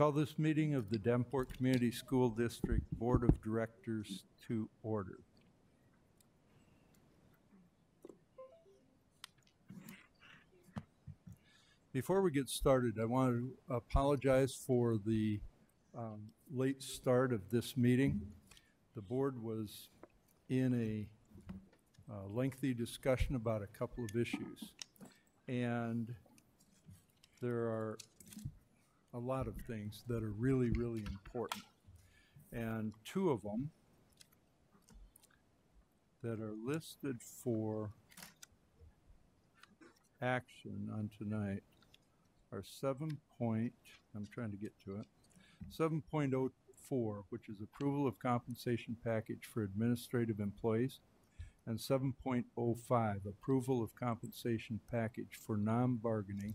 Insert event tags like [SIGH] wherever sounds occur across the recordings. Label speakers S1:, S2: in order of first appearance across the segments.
S1: call this meeting of the Davenport Community School District Board of Directors to order. Before we get started, I want to apologize for the um, late start of this meeting. The board was in a uh, lengthy discussion about a couple of issues. And there are a lot of things that are really, really important. And two of them that are listed for action on tonight are seven point, I'm trying to get to it, seven point oh four, which is approval of compensation package for administrative employees, and seven point oh five, approval of compensation package for non-bargaining,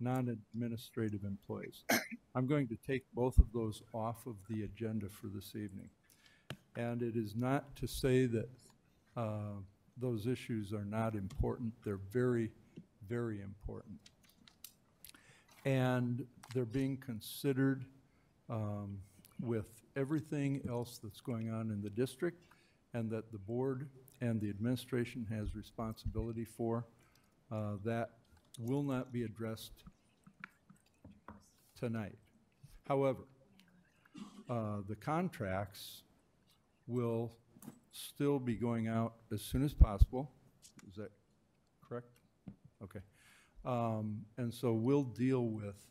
S1: non-administrative employees. [COUGHS] I'm going to take both of those off of the agenda for this evening. And it is not to say that uh, those issues are not important. They're very, very important. And they're being considered um, with everything else that's going on in the district and that the board and the administration has responsibility for. uh, That will not be addressed tonight. However, uh, the contracts will still be going out as soon as possible. Is that correct? Okay. Um, And so we'll deal with,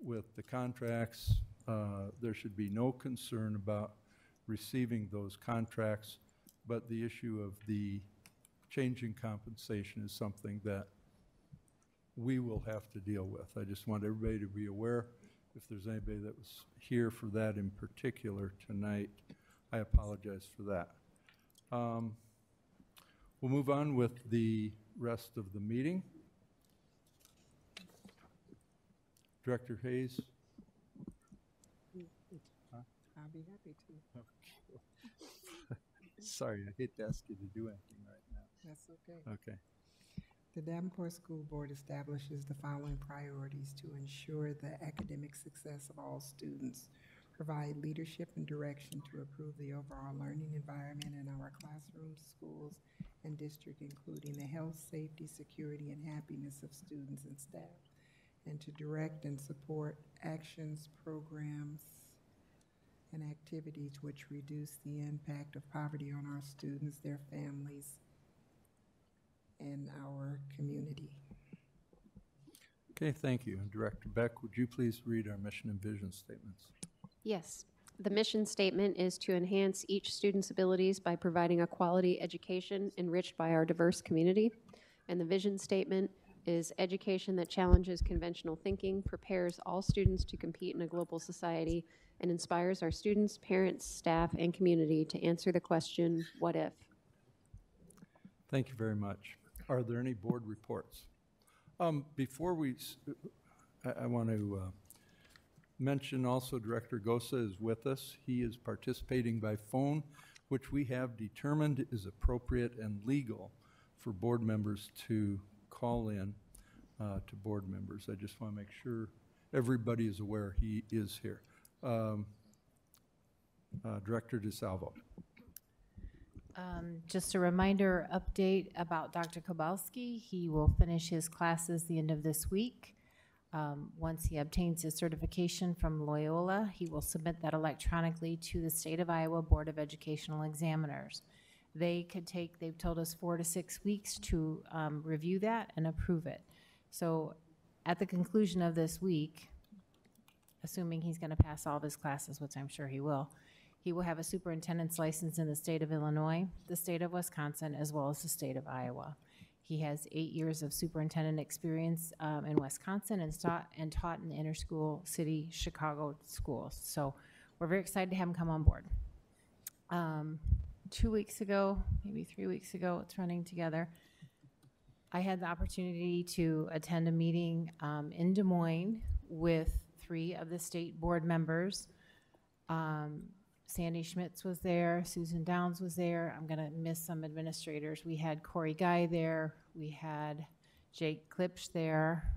S1: with the contracts. Uh, There should be no concern about receiving those contracts, but the issue of the changing compensation is something that we will have to deal with. I just want everybody to be aware, if there's anybody that was here for that in particular tonight, I apologize for that. Um, We'll move on with the rest of the meeting. Director Hayes?
S2: I'll be happy to. [LAUGHS]
S1: Sorry, I hate to ask you to do anything right now.
S2: That's okay.
S1: Okay.
S2: The Davenport School Board establishes the following priorities to ensure the academic success of all students, provide leadership and direction to improve the overall learning environment in our classrooms, schools, and district, including the health, safety, security, and happiness of students and staff, and to direct and support actions, programs, and activities which reduce the impact of poverty on our students, their families, and our community.
S1: Okay, thank you. Director Beck, would you please read our mission and vision statements?
S3: Yes. The mission statement is to enhance each student's abilities by providing a quality education enriched by our diverse community. And the vision statement is education that challenges conventional thinking, prepares all students to compete in a global society, and inspires our students, parents, staff, and community to answer the question, what if?
S1: Thank you very much. Are there any board reports? Um, Before we, I want to uh, mention also Director Gosa is with us. He is participating by phone, which we have determined is appropriate and legal for board members to call in uh, to board members. I just want to make sure everybody is aware he is here. Um, uh, Director DeSalvo.
S4: Um, Just a reminder, update about Dr. Kobylski. He will finish his classes the end of this week. Um, Once he obtains his certification from Loyola, he will submit that electronically to the State of Iowa Board of Educational Examiners. They could take, they've told us four to six weeks to um, review that and approve it. So at the conclusion of this week, assuming he's going to pass all of his classes, which I'm sure he will, he will have a superintendent's license in the state of Illinois, the state of Wisconsin, as well as the state of Iowa. He has eight years of superintendent experience um, in Wisconsin and taught, and taught in interschool city Chicago schools. So we're very excited to have him come on board. Um, two weeks ago, maybe three weeks ago, it's running together. I had the opportunity to attend a meeting um, in Des Moines with three of the state board members. Um, Sandy Schmitz was there, Susan Downs was there. I'm gonna miss some administrators. We had Corey Guy there, we had Jake Klipsch there,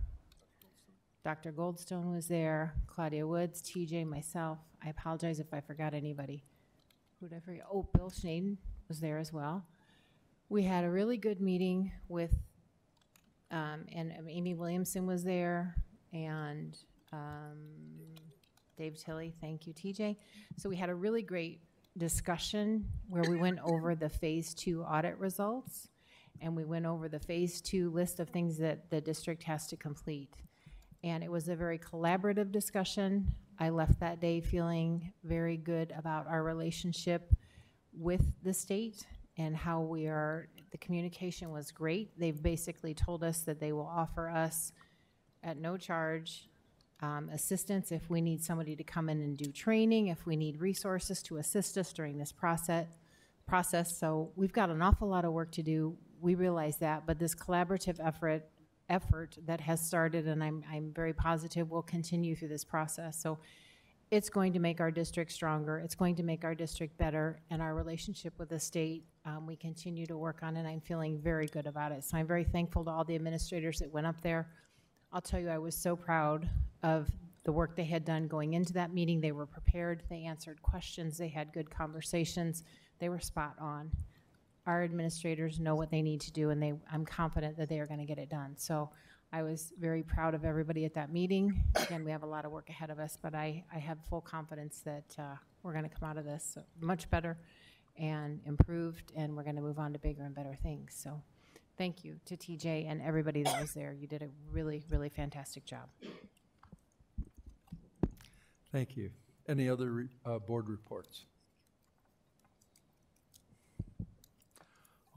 S4: Dr. Goldstone was there, Claudia Woods, TJ, myself. I apologize if I forgot anybody. Who did I forget? Oh, Bill Schnaden was there as well. We had a really good meeting with, um, and um, Amy Williamson was there, and, um, Dave Tilley, thank you, TJ. So we had a really great discussion where we went over the phase two audit results, and we went over the phase two list of things that the district has to complete. And it was a very collaborative discussion. I left that day feeling very good about our relationship with the state and how we are, the communication was great. They've basically told us that they will offer us at no charge um, assistance if we need somebody to come in and do training, if we need resources to assist us during this process. Process. So we've got an awful lot of work to do. We realize that, but this collaborative effort effort that has started, and I'm I'm very positive will continue through this process. So it's going to make our district stronger. It's going to make our district better, and our relationship with the state um, we continue to work on, and I'm feeling very good about it. So I'm very thankful to all the administrators that went up there. I'll tell you, I was so proud of the work they had done going into that meeting. They were prepared, they answered questions, they had good conversations, they were spot on. Our administrators know what they need to do, and they, I'm confident that they are gonna get it done. So I was very proud of everybody at that meeting. Again, we have a lot of work ahead of us, but I, I have full confidence that, uh, we're gonna come out of this much better and improved, and we're gonna move on to bigger and better things, so. Thank you to TJ and everybody that was there. You did a really, really fantastic job.
S1: Thank you. Any other re- uh, board reports?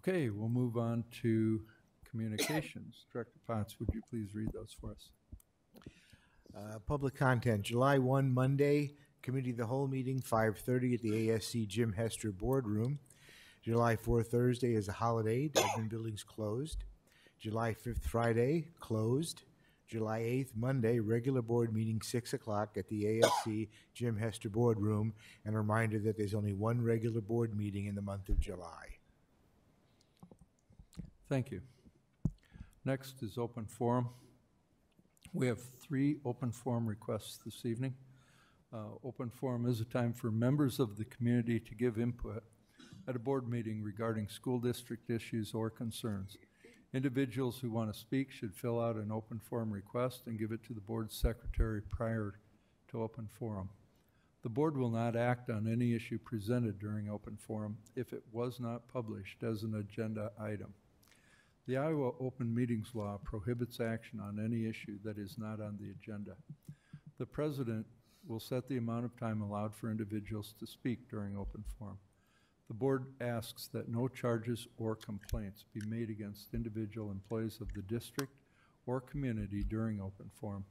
S1: Okay, we'll move on to communications. Director Potts, would you please read those for us?
S5: Uh, Public content, July 1, Monday, Committee of the Whole meeting, 5:30 at the ASC Jim Hester Boardroom. July 4, Thursday is a holiday, admin building's closed. July 5th, Friday, closed. July 8th, Monday, regular board meeting, 6 o'clock at the ASC Jim Hester Boardroom. And a reminder that there's only one regular board meeting in the month of July.
S1: Thank you. Next is open forum. We have three open forum requests this evening. Uh, Open forum is a time for members of the community to give input at a board meeting regarding school district issues or concerns. Individuals who want to speak should fill out an open forum request and give it to the board secretary prior to open forum. The board will not act on any issue presented during open forum if it was not published as an agenda item. The Iowa Open Meetings Law prohibits action on any issue that is not on the agenda. The president will set the amount of time allowed for individuals to speak during open forum. The board asks that no charges or complaints be made against individual employees of the district or community during open forum.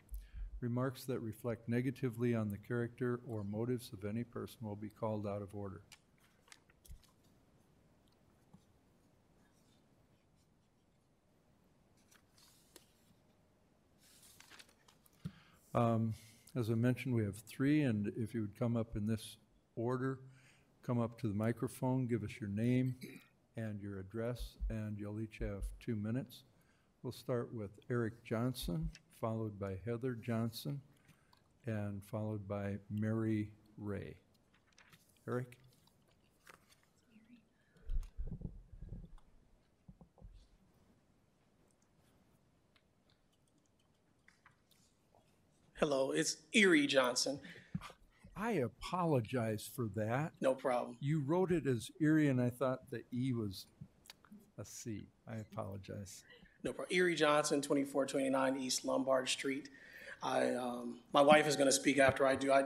S1: Remarks that reflect negatively on the character or motives of any person will be called out of order. Um, As I mentioned, we have three, and if you would come up in this order, come up to the microphone, give us your name and your address, and you'll each have two minutes. We'll start with Eric Johnson, followed by Heather Johnson, and followed by Mary Ray. Eric?
S6: Hello, it's Erie Johnson.
S1: I apologize for that.
S6: No problem.
S1: You wrote it as Erie, and I thought the E was a C. I apologize.
S6: No problem. Erie Johnson, 2429 East Lombard Street. I, um, my wife is going to speak after I do. I,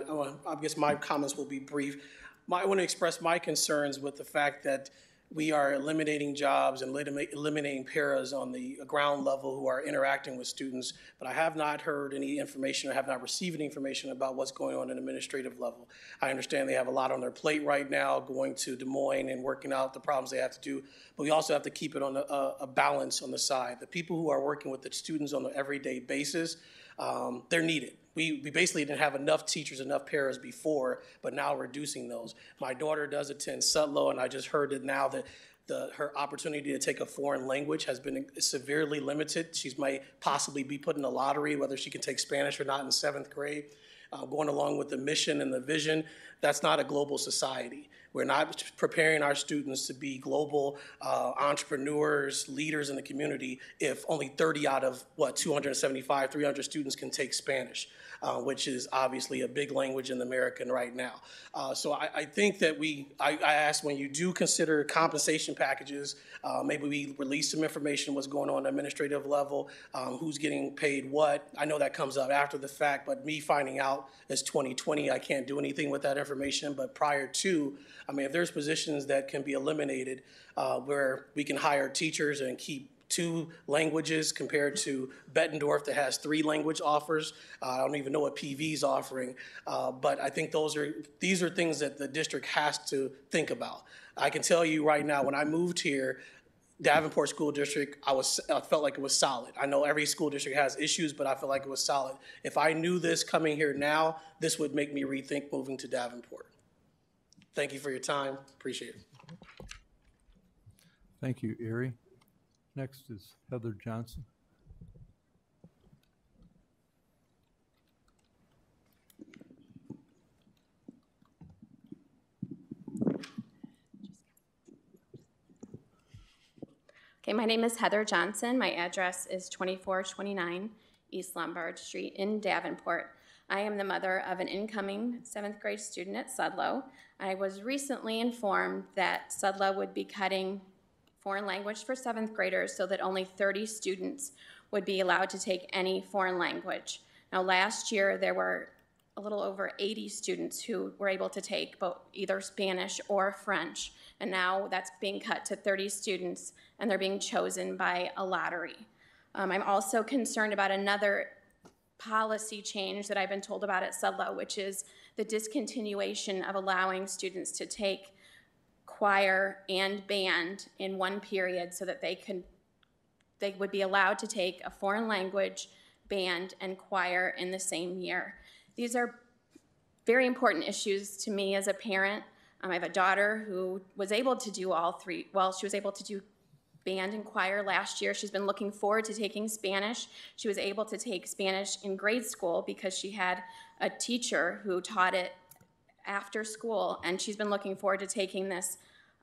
S6: I guess my comments will be brief. My, I want to express my concerns with the fact that we are eliminating jobs and eliminating paras on the ground level who are interacting with students, but I have not heard any information, or have not received any information about what's going on at an administrative level. I understand they have a lot on their plate right now, going to Des Moines and working out the problems they have to do, but we also have to keep it on a, a a balance on the side. The people who are working with the students on an everyday basis, um, they're needed. We, we basically didn't have enough teachers, enough paras before, but now reducing those. My daughter does attend Sudlow, and I just heard that now that the, her opportunity to take a foreign language has been severely limited. She might possibly be put in a lottery, whether she can take Spanish or not in seventh grade. Uh, going along with the mission and the vision, that's not a global society. We're not preparing our students to be global uh, entrepreneurs, leaders in the community if only 30 out of, what, 275, 300 students can take Spanish. Uh, which is obviously a big language in American right now. Uh, so I, I, think that we, I, I asked when you do consider compensation packages, uh, maybe we release some information what's going on at administrative level, um, who's getting paid what. I know that comes up after the fact, but me finding out is 2020, I can't do anything with that information. But prior to, I mean, if there's positions that can be eliminated uh, where we can hire teachers and keep two languages compared to Bettendorf that has three language offers. Uh, I don't even know what PV is offering, uh, but I think those are these are things that the district has to think about. I can tell you right now, when I moved here, Davenport School District, I was I felt like it was solid. I know every school district has issues, but I feel like it was solid. If I knew this coming here now, this would make me rethink moving to Davenport. Thank you for your time. Appreciate it.
S1: Thank you, Erie. Next is Heather Johnson.
S7: Okay, my name is Heather Johnson. My address is 2429 East Lombard Street in Davenport. I am the mother of an incoming seventh grade student at Sudlow. I was recently informed that Sudlow would be cutting foreign language for seventh graders so that only 30 students would be allowed to take any foreign language. Now, last year there were a little over 80 students who were able to take both either Spanish or French, and now that's being cut to 30 students, and they're being chosen by a lottery. Um, I'm also concerned about another policy change that I've been told about at Sudlow, which is the discontinuation of allowing students to take choir and band in one period so that they could they would be allowed to take a foreign language band and choir in the same year. These are very important issues to me as a parent. Um, I have a daughter who was able to do all three. Well, she was able to do band and choir last year. She's been looking forward to taking Spanish. She was able to take Spanish in grade school because she had a teacher who taught it after school, and she's been looking forward to taking this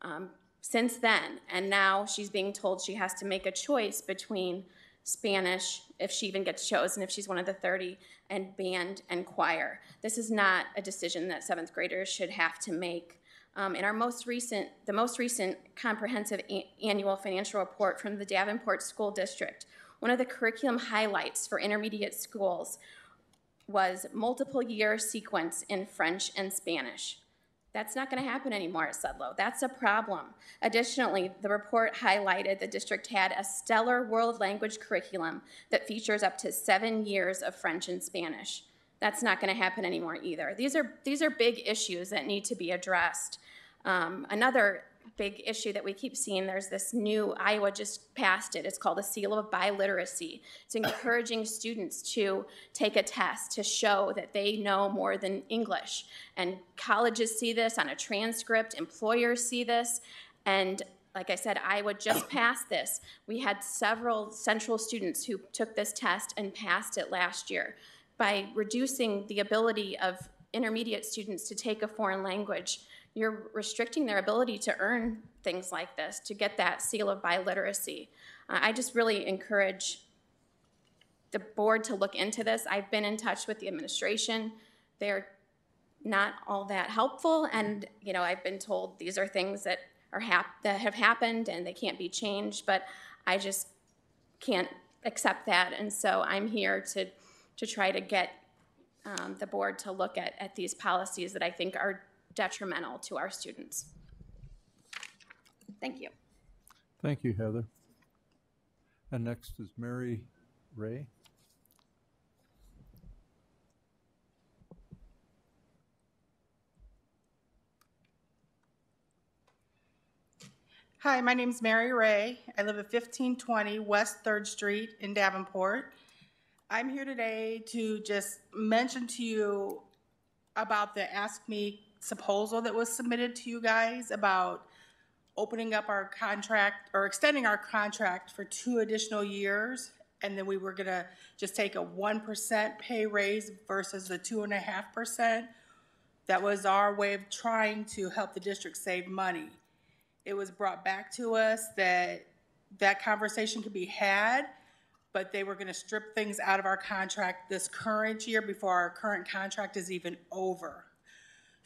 S7: um, since then. And now she's being told she has to make a choice between Spanish, if she even gets chosen, if she's one of the 30, and band and choir. This is not a decision that seventh graders should have to make. Um, in our most recent, the most recent comprehensive a- annual financial report from the Davenport School District, one of the curriculum highlights for intermediate schools was multiple year sequence in French and Spanish. That's not going to happen anymore at Sudlow. That's a problem. Additionally, the report highlighted the district had a stellar world language curriculum that features up to seven years of French and Spanish. That's not going to happen anymore either. These are these are big issues that need to be addressed. Um, another big issue that we keep seeing. There's this new, Iowa just passed it. It's called the Seal of Biliteracy. It's [COUGHS] encouraging students to take a test to show that they know more than English. And colleges see this on a transcript, employers see this. And like I said, Iowa just [COUGHS] passed this. We had several central students who took this test and passed it last year. By reducing the ability of intermediate students to take a foreign language, you're restricting their ability to earn things like this, to get that seal of biliteracy. Uh, I just really encourage the board to look into this. I've been in touch with the administration. They're not all that helpful, and you know I've been told these are things that are hap- that have happened and they can't be changed. But I just can't accept that, and so I'm here to to try to get um, the board to look at at these policies that I think are detrimental to our students. Thank you.
S1: Thank you, Heather. And next is Mary Ray.
S8: Hi, my name is Mary Ray. I live at 1520 West 3rd Street in Davenport. I'm here today to just mention to you about the AFSCME proposal that was submitted to you guys about opening up our contract or extending our contract for two additional years. And then we were gonna just take a one percent pay raise versus the two and a half percent. That was our way of trying to help the district save money. It was brought back to us that that conversation could be had, but they were gonna strip things out of our contract this current year before our current contract is even over.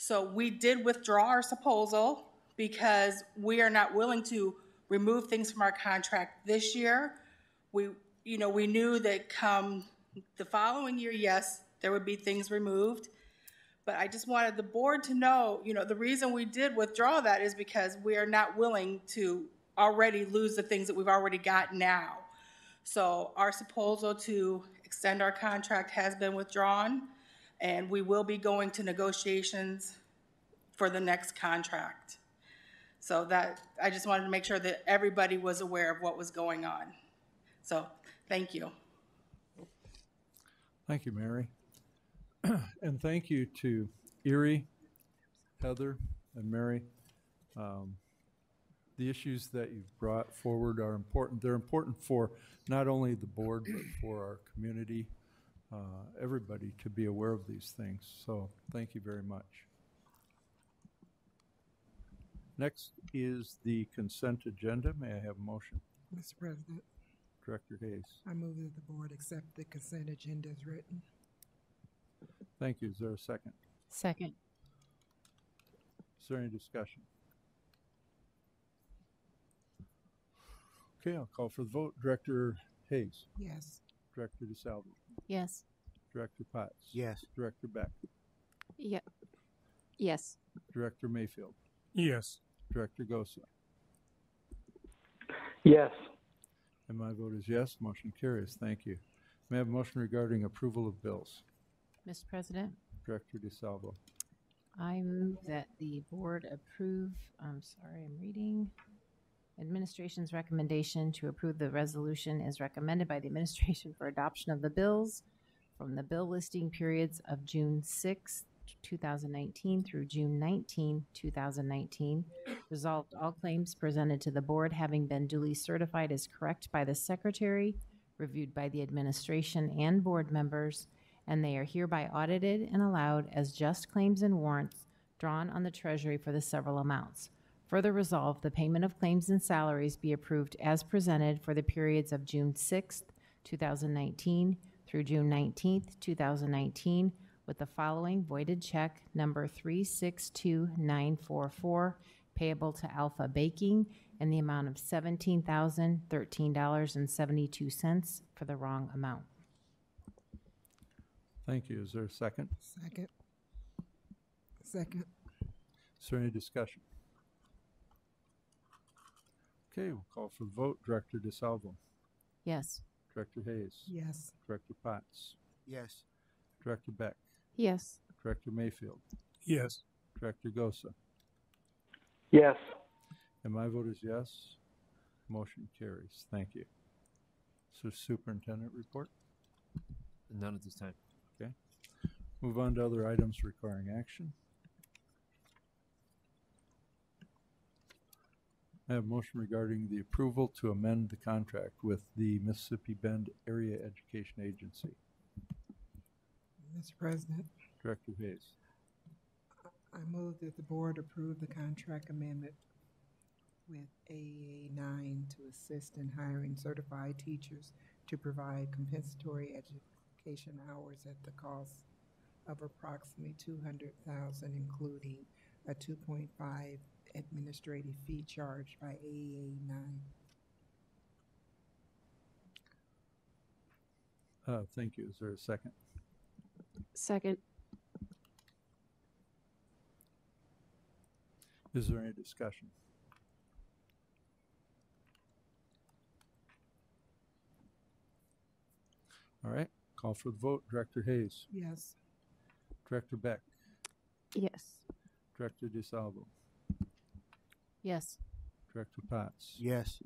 S8: So we did withdraw our proposal because we are not willing to remove things from our contract this year. We, you know, we knew that come the following year, yes, there would be things removed. But I just wanted the board to know, you know, the reason we did withdraw that is because we are not willing to already lose the things that we've already got now. So our proposal to extend our contract has been withdrawn, and we will be going to negotiations for the next contract. So that, I just wanted to make sure that everybody was aware of what was going on. So, thank you.
S1: Thank you, Mary. [CLEARS THROAT] And thank you to Erie, Heather, and Mary. Um, The issues that you've brought forward are important. They're important for not only the board, but for our community, uh, everybody to be aware of these things. So thank you very much. Next is the consent agenda. May I have a motion?
S2: Mr. President,
S1: Director Hayes.
S2: I move that the board accept the consent agenda as written.
S1: Thank you. Is there a second?
S4: Second.
S1: Is there any discussion? Okay, I'll call for the vote. Director Hayes,
S2: Yes.
S1: Director DeSalvo,
S4: Yes.
S1: Director Potts.
S5: Yes.
S1: Director Beck,
S3: Yep. Yes.
S1: Director Mayfield,
S9: Yes.
S1: Director Gosa.
S9: Yes.
S1: And my vote is yes. Motion carries. Thank you. May I have a motion regarding approval of bills?
S4: Mr. President,
S1: Director DeSalvo.
S4: I move that the board approve, I'm sorry, I'm reading. Administration's recommendation to approve the resolution is recommended by the administration for adoption of the bills from the bill listing periods of June 6, two thousand nineteen through June 19, 2019. Resolved, all claims presented to the board having been duly certified as correct by the secretary, reviewed by the administration and board members, and they are hereby audited and allowed as just claims and warrants drawn on the treasury for the several amounts. Further resolved, the payment of claims and salaries be approved as presented for the periods of June sixth, two thousand nineteen through June nineteenth, two thousand nineteen, with the following voided check number three six two nine four four payable to Alpha Baking in the amount of seventeen thousand thirteen dollars and seventy-two cents for the wrong amount.
S1: Thank you. Is there a second?
S2: Second. Second.
S1: Is there any discussion? Okay, we'll call for the vote. Director DeSalvo,
S4: Yes.
S1: Director Hayes,
S2: Yes.
S1: Director Potts,
S5: Yes.
S1: Director Beck,
S3: Yes.
S1: Director Mayfield,
S9: Yes.
S1: Director Gosa.
S9: Yes.
S1: And my vote is yes. Motion carries. Thank you. So superintendent report?
S10: None at this time.
S1: Okay. Move on to other items requiring action. I have a motion regarding the approval to amend the contract with the Mississippi Bend Area Education Agency.
S2: Mr. President,
S1: Director Hayes.
S2: I move that the board approve the contract amendment with AEA nine to assist in hiring certified teachers to provide compensatory education hours at the cost of approximately two hundred thousand, including a two point five administrative fee charged by AEA nine.
S1: Uh, thank you. Is there a second?
S3: Second.
S1: Is there any discussion? All right, call for the vote. Director Hayes,
S2: Yes.
S1: Director Beck,
S3: Yes.
S1: Director DeSalvo,
S4: Yes.
S1: Director Potts,
S5: Yes.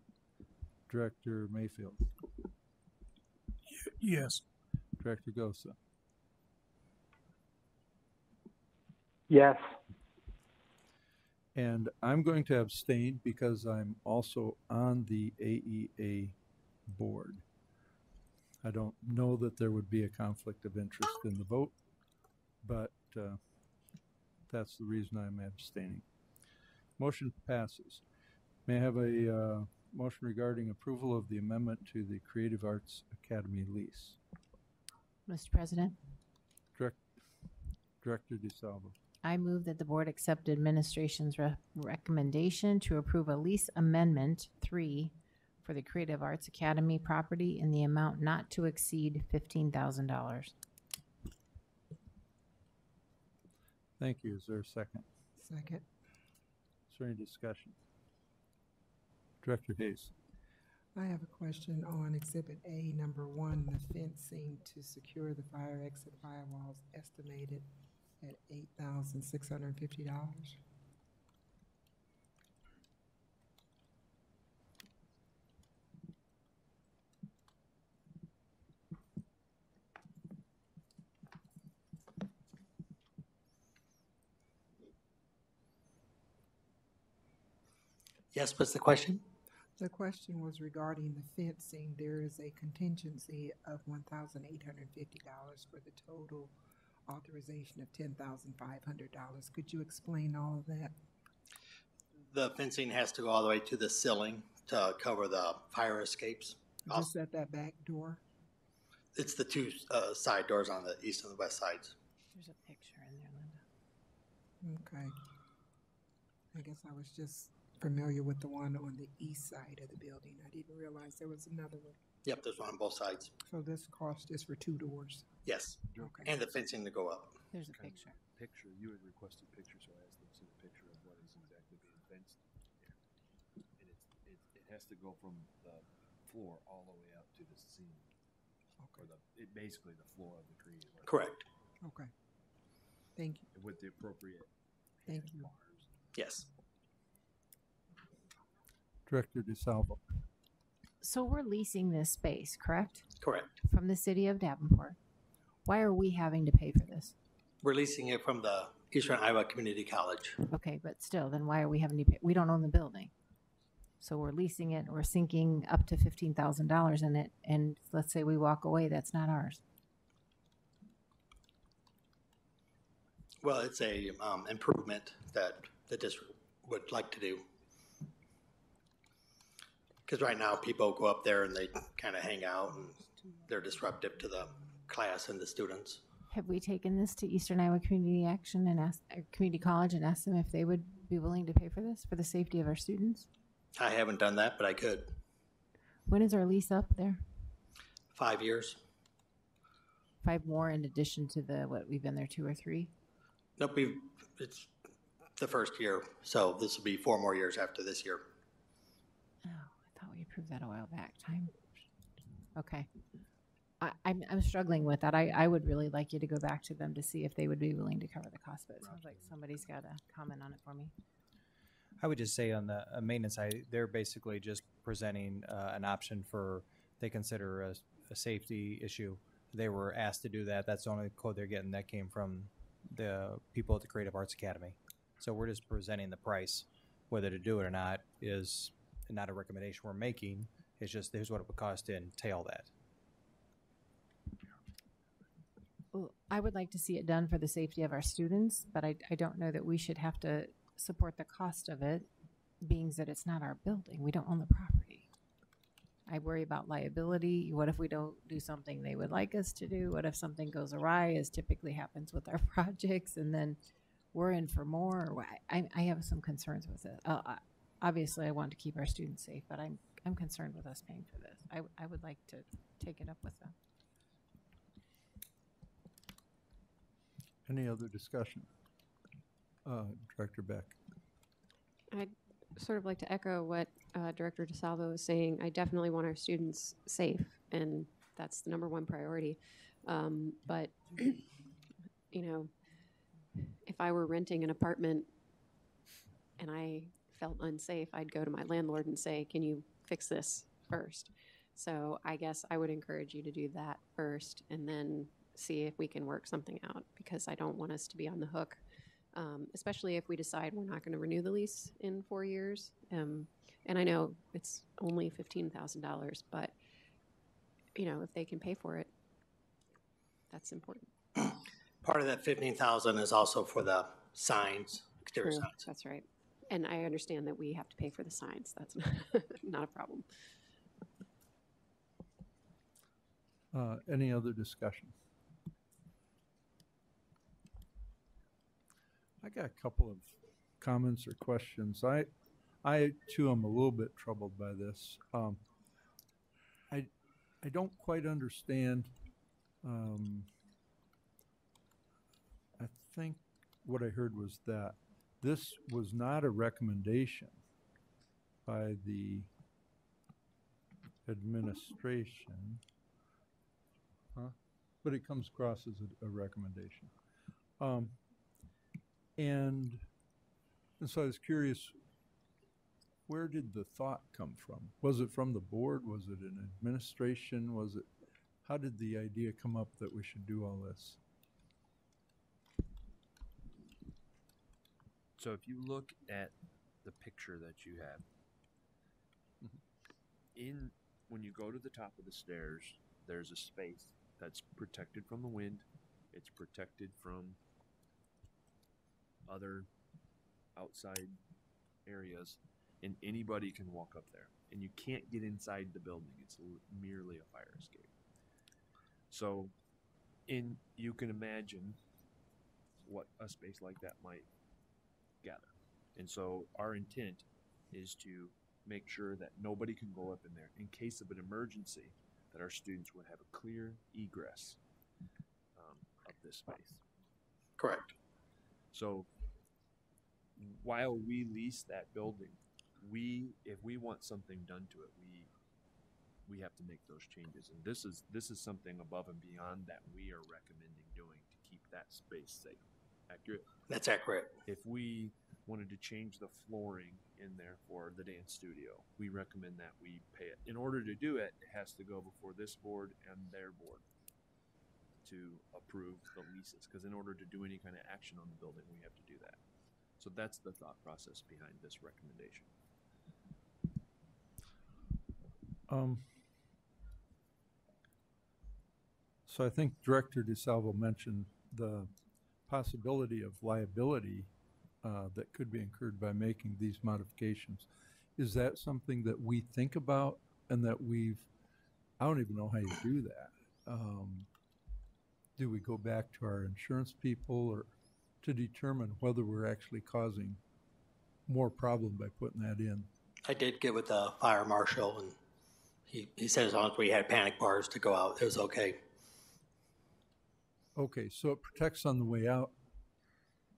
S1: Director Mayfield,
S9: Yes.
S1: Director Gosa.
S9: Yes.
S1: And I'm going to abstain because I'm also on the AEA board. I don't know that there would be a conflict of interest in the vote, but uh, that's the reason I'm abstaining. Motion passes. May I have a uh, motion regarding approval of the amendment to the Creative Arts Academy lease?
S4: Mr. President,
S1: Direct- Director DeSalvo.
S4: I move that the board accept administration's re- recommendation to approve a lease amendment three for the Creative Arts Academy property in the amount not to exceed fifteen thousand dollars.
S1: Thank you. Is there a second?
S2: Second.
S1: Is there any discussion? Director Hayes.
S2: I have a question on Exhibit A, number one, the fencing to secure the fire exit firewalls estimated at $8,650.
S11: Yes, what's the question?
S2: The question was regarding the fencing. There is a contingency of one thousand eight hundred and fifty dollars for the total authorization of ten thousand five hundred dollars. Could you explain all of that?
S11: The fencing has to go all the way to the ceiling to cover the fire escapes.
S2: Just at that back door?
S11: It's the two uh, side doors on the east and the west sides.
S4: There's a picture in there, Linda.
S2: Okay. I guess I was just familiar with the one on the east side of the building. I didn't realize there was another one.
S11: Yep, there's one on both sides.
S2: So this cost is for two doors?
S11: Yes,
S2: Okay.
S11: and the fencing to go up.
S4: There's a picture.
S10: Picture, you had requested pictures, so I asked them to send a picture of what is exactly being fenced. And it's, it, it has to go from the floor all the way up to the ceiling. Or the, it, basically the floor of the creative. arts
S11: Correct.
S2: Okay. Thank you,
S10: With the appropriate
S2: thank you.
S10: bars.
S11: Yes.
S1: Director DeSalvo.
S4: So we're leasing this space, correct?
S11: Correct.
S4: From the city of Davenport. Why are we having to pay for this?
S11: We're leasing it from the Eastern Iowa Community College.
S4: Okay, but still, then why are we having to pay? We don't own the building. So we're leasing it, we're sinking up to fifteen thousand dollars in it, and let's say we walk away, that's not ours.
S11: Well, it's a um, improvement that the district would like to do. Because right now, people go up there and they kind of hang out and they're disruptive to the class and the students.
S4: Have we taken this to Eastern Iowa Community Action and asked, uh, Community College and asked them if they would be willing to pay for this, for the safety of our students?
S11: I haven't done that, but I could.
S4: When is our lease up there?
S11: Five years.
S4: Five more in addition to the, what, we've been there two or three?
S11: Nope, we've, it's the first year, so this will be four more years after this year.
S4: Oh, I thought we approved that a while back. Time. Okay. I'm, I'm struggling with that. I, I would really like you to go back to them to see if they would be willing to cover the cost, but it sounds like somebody's got a comment on it for me.
S12: I would just say on the uh, maintenance side, they're basically just presenting uh, an option for, they consider a, a safety issue. They were asked to do that. That's the only code they're getting. That came from the people at the Creative Arts Academy. So we're just presenting the price. Whether to do it or not is not a recommendation we're making. It's just, here's what it would cost to entail that.
S4: I would like to see it done for the safety of our students, but I, I don't know that we should have to support the cost of it, being that it's not our building. We don't own the property. I worry about liability. What if we don't do something they would like us to do? What if something goes awry, as typically happens with our [LAUGHS] projects, and then we're in for more? I, I have some concerns with it. Uh, obviously, I want to keep our students safe, but I'm, I'm concerned with us paying for this. I, I would like to take it up with them.
S1: Any other discussion? Uh, Director Beck.
S3: I'd sort of like to echo what uh, Director DeSalvo was saying. I definitely want our students safe, and that's the number one priority. Um, But, you know, if I were renting an apartment and I felt unsafe, I'd go to my landlord and say, can you fix this first? So I guess I would encourage you to do that first and then see if we can work something out, because I don't want us to be on the hook um, especially if we decide we're not going to renew the lease in four years. Um, and I know it's only fifteen thousand dollars, but you know, if they can pay for it, that's important.
S11: Part of that fifteen thousand is also for the signs, exterior
S3: True,
S11: signs.
S3: That's right. And I understand that we have to pay for the signs. That's [LAUGHS] not a problem.
S1: Uh, Any other discussion? I got a couple of comments or questions. I, I too am a little bit troubled by this. Um, I, I don't quite understand. um, I think what I heard was that this was not a recommendation by the administration. Huh? But it comes across as a, a recommendation. Um, and, and so I was curious, where did the thought come from? Was it from the board? Was it an administration? Was it, how did the idea come up that we should do all this?
S10: So if you look at the picture that you have, mm-hmm. in when you go to the top of the stairs, there's a space that's protected from the wind. It's protected from other outside areas, and anybody can walk up there. And you can't get inside the building. It's l- merely a fire escape. So, in you can imagine what a space like that might gather. And so our intent is to make sure that nobody can go up in there in case of an emergency, that our students would have a clear egress um, of this space.
S11: Correct.
S10: So while we lease that building, we if we want something done to it, we we have to make those changes. And this is this is something above and beyond that we are recommending doing to keep that space safe. Accurate?
S11: That's accurate.
S10: If we wanted to change the flooring in there for the dance studio, we recommend that we pay it. In order to do it, it has to go before this board and their board to approve the leases. Because in order to do any kind of action on the building, we have to do that. So that's the thought process behind this recommendation.
S1: Um, so I think Director DeSalvo mentioned the possibility of liability uh, that could be incurred by making these modifications. Is that something that we think about and that we've, I don't even know how you do that. Um, do we go back to our insurance people or to determine whether we're actually causing more problem by putting that in?
S11: I did get with the fire marshal and he, he said as long as we had panic bars to go out, it was okay.
S1: Okay, so it protects on the way out,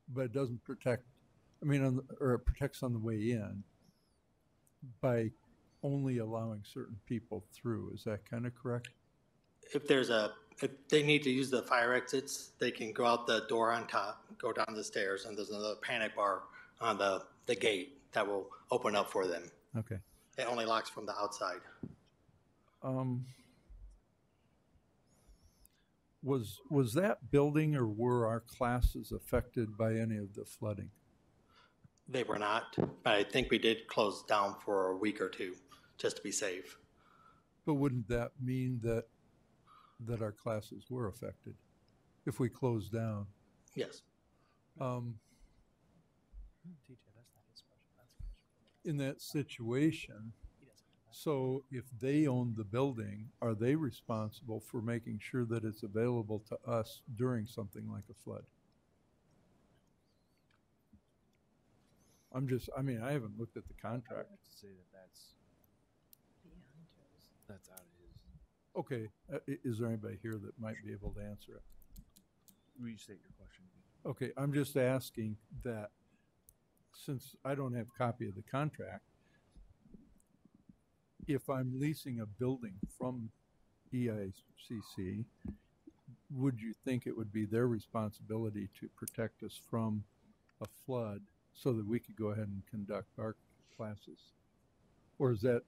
S1: but it doesn't protect, I mean, on the, or it protects on the way in by only allowing certain people through. Is that kind of correct?
S11: If there's a, if they need to use the fire exits, they can go out the door on top, go down the stairs, and there's another panic bar on the, the gate that will open up for them.
S1: Okay.
S11: It only locks from the outside.
S1: Um, was, was that building or were our classes affected by any of the flooding?
S11: They were not, but I think we did close down for a week or two, just to be safe.
S1: But wouldn't that mean that, that our classes were affected if we closed down?
S11: Yes.
S1: Um, in that situation, so if they own the building, are they responsible for making sure that it's available to us during something like a flood? I'm just, I mean, I haven't looked at the contract.
S10: to say that that's that's out of his.
S1: Okay, uh, i- is there anybody here that might be able to answer it?
S10: Restate your question.
S1: Okay, I'm just asking that, since I don't have a copy of the contract, if I'm leasing a building from EICC, would you think it would be their responsibility to protect us from a flood so that we could go ahead and conduct our classes? Or is that,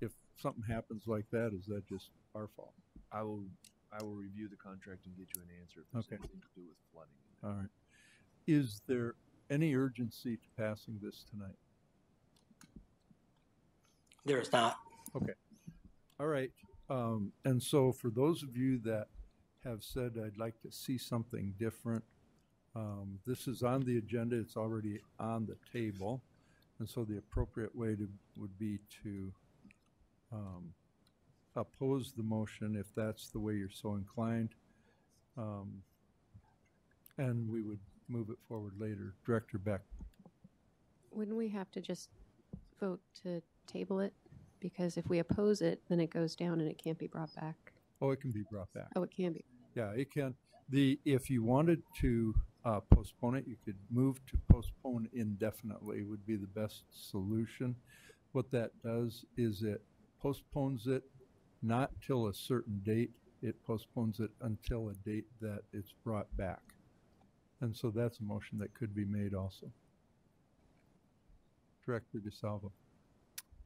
S1: if something happens like that, is that just our fault?
S10: I will I will review the contract and get you an answer if there's
S1: Okay.
S10: anything to do with flooding. in there.
S1: All right. Is there, any urgency to passing this tonight?
S11: There is not.
S1: Okay. All right. Um, and so for those of you that have said, I'd like to see something different, um, this is on the agenda, it's already on the table. And so the appropriate way to, would be to, um, oppose the motion if that's the way you're so inclined. Um, and we would move it forward later. Director Beck.
S3: Wouldn't we have to just vote to table it? Because if we oppose it, then it goes down and it can't be brought back.
S1: Oh, it can be brought back.
S3: Oh, it can be.
S1: Yeah, it can. The, if you wanted to uh, postpone it, you could move to postpone indefinitely would be the best solution. What that does is it postpones it not till a certain date, it postpones it until a date that it's brought back. And so that's a motion that could be made also. Director DeSalvo.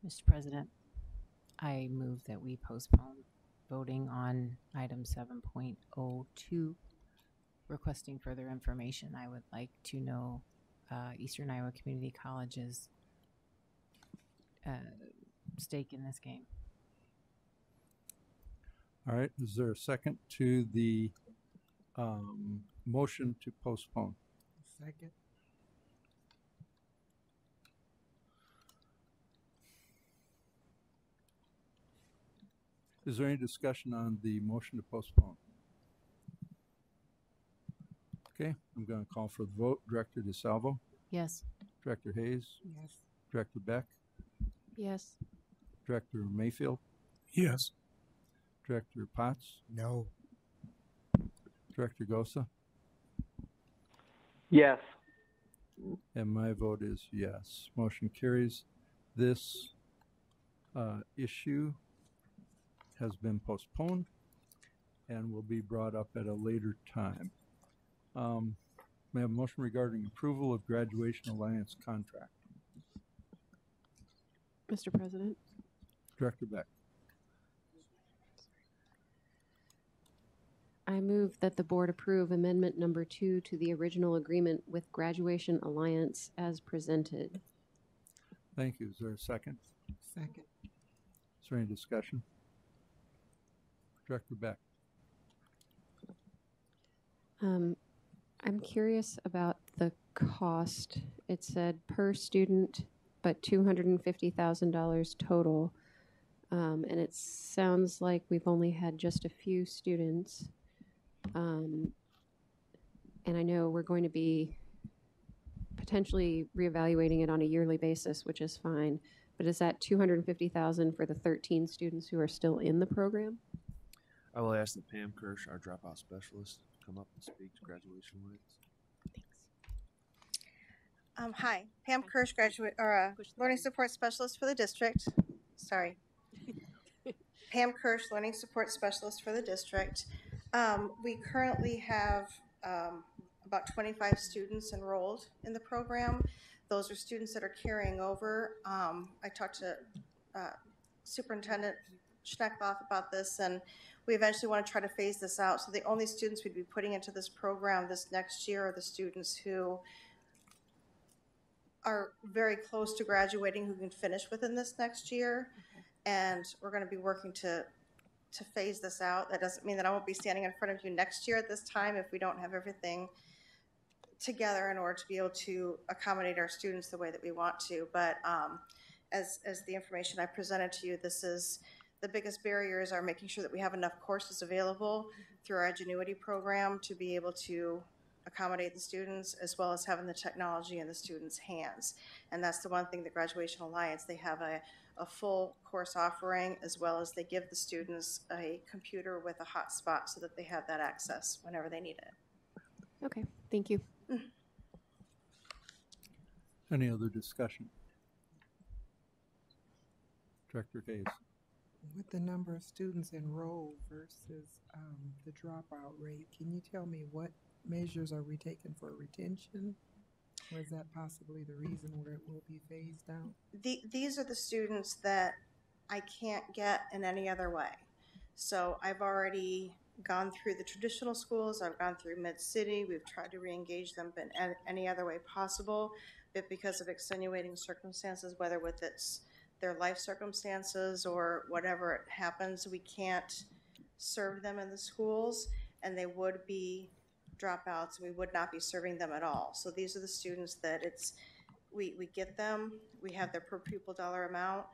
S4: Mr. President, I move that we postpone voting on item seven point oh two, requesting further information. I would like to know uh, Eastern Iowa Community College's uh, stake in this game.
S1: All right, is there a second to the um, motion to postpone?
S2: Second.
S1: Is there any discussion on the motion to postpone? Okay, I'm going to call for the vote. Director DeSalvo,
S4: Yes.
S1: Director Hayes,
S2: Yes.
S1: Director Beck,
S3: Yes.
S1: Director Mayfield,
S9: Yes.
S1: Director Potts,
S5: No.
S1: Director Gosa,
S9: Yes.
S1: and my vote is yes. Motion carries. This uh, issue has been postponed and will be brought up at a later time. Um, May I have a motion regarding approval of graduation alliance contract?
S3: Mr. President,
S1: Director Beck.
S3: I move that the board approve amendment number two to the original agreement with Graduation Alliance as presented.
S1: Thank you. Is there a second?
S2: Second.
S1: Is there any discussion? Director Beck.
S3: Um, I'm curious about the cost. It said per student, but two hundred and fifty thousand dollars total. Um, and it sounds like we've only had just a few students. Um, and I know we're going to be potentially reevaluating it on a yearly basis, which is fine. But is that two hundred and fifty thousand for the thirteen students who are still in the program?
S10: I will ask that Pam Kirsch, our dropout specialist, come up and speak to graduation rates.
S13: Um, hi, Pam Kirsch, graduate, or, uh, Learning Support Specialist for the district. Sorry. [LAUGHS] Pam Kirsch, Learning Support Specialist for the district. Um, we currently have, um, about twenty-five students enrolled in the program. Those are students that are carrying over. Um, I talked to, uh, Superintendent Schneckloff about this, and we eventually want to try to phase this out. So the only students we'd be putting into this program this next year are the students who are very close to graduating who can finish within this next year. And we're going to be working to, to phase this out. That doesn't mean that I won't be standing in front of you next year at this time if we don't have everything together in order to be able to accommodate our students the way that we want to. But um, as, as the information I presented to you, this is, the biggest barriers are making sure that we have enough courses available through our Edgenuity program to be able to accommodate the students as well as having the technology in the students' hands. And that's the one thing that Graduation Alliance, they have a, a full course offering as well as they give the students a computer with a hotspot so that they have that access whenever they need it.
S3: Okay, thank you.
S1: Any other discussion? Director Hayes.
S2: With the number of students enrolled versus um, the dropout rate, can you tell me what measures are we taking for retention? Or is that possibly the reason where it will be phased out?
S13: The, these are the students that I can't get in any other way. So I've already gone through the traditional schools, I've gone through Mid-City, we've tried to reengage them in any other way possible, but because of extenuating circumstances, whether with its, their life circumstances or whatever happens, we can't serve them in the schools, and they would be dropouts, we would not be serving them at all. So these are the students that it's, we, we get them, we have their per pupil dollar amount,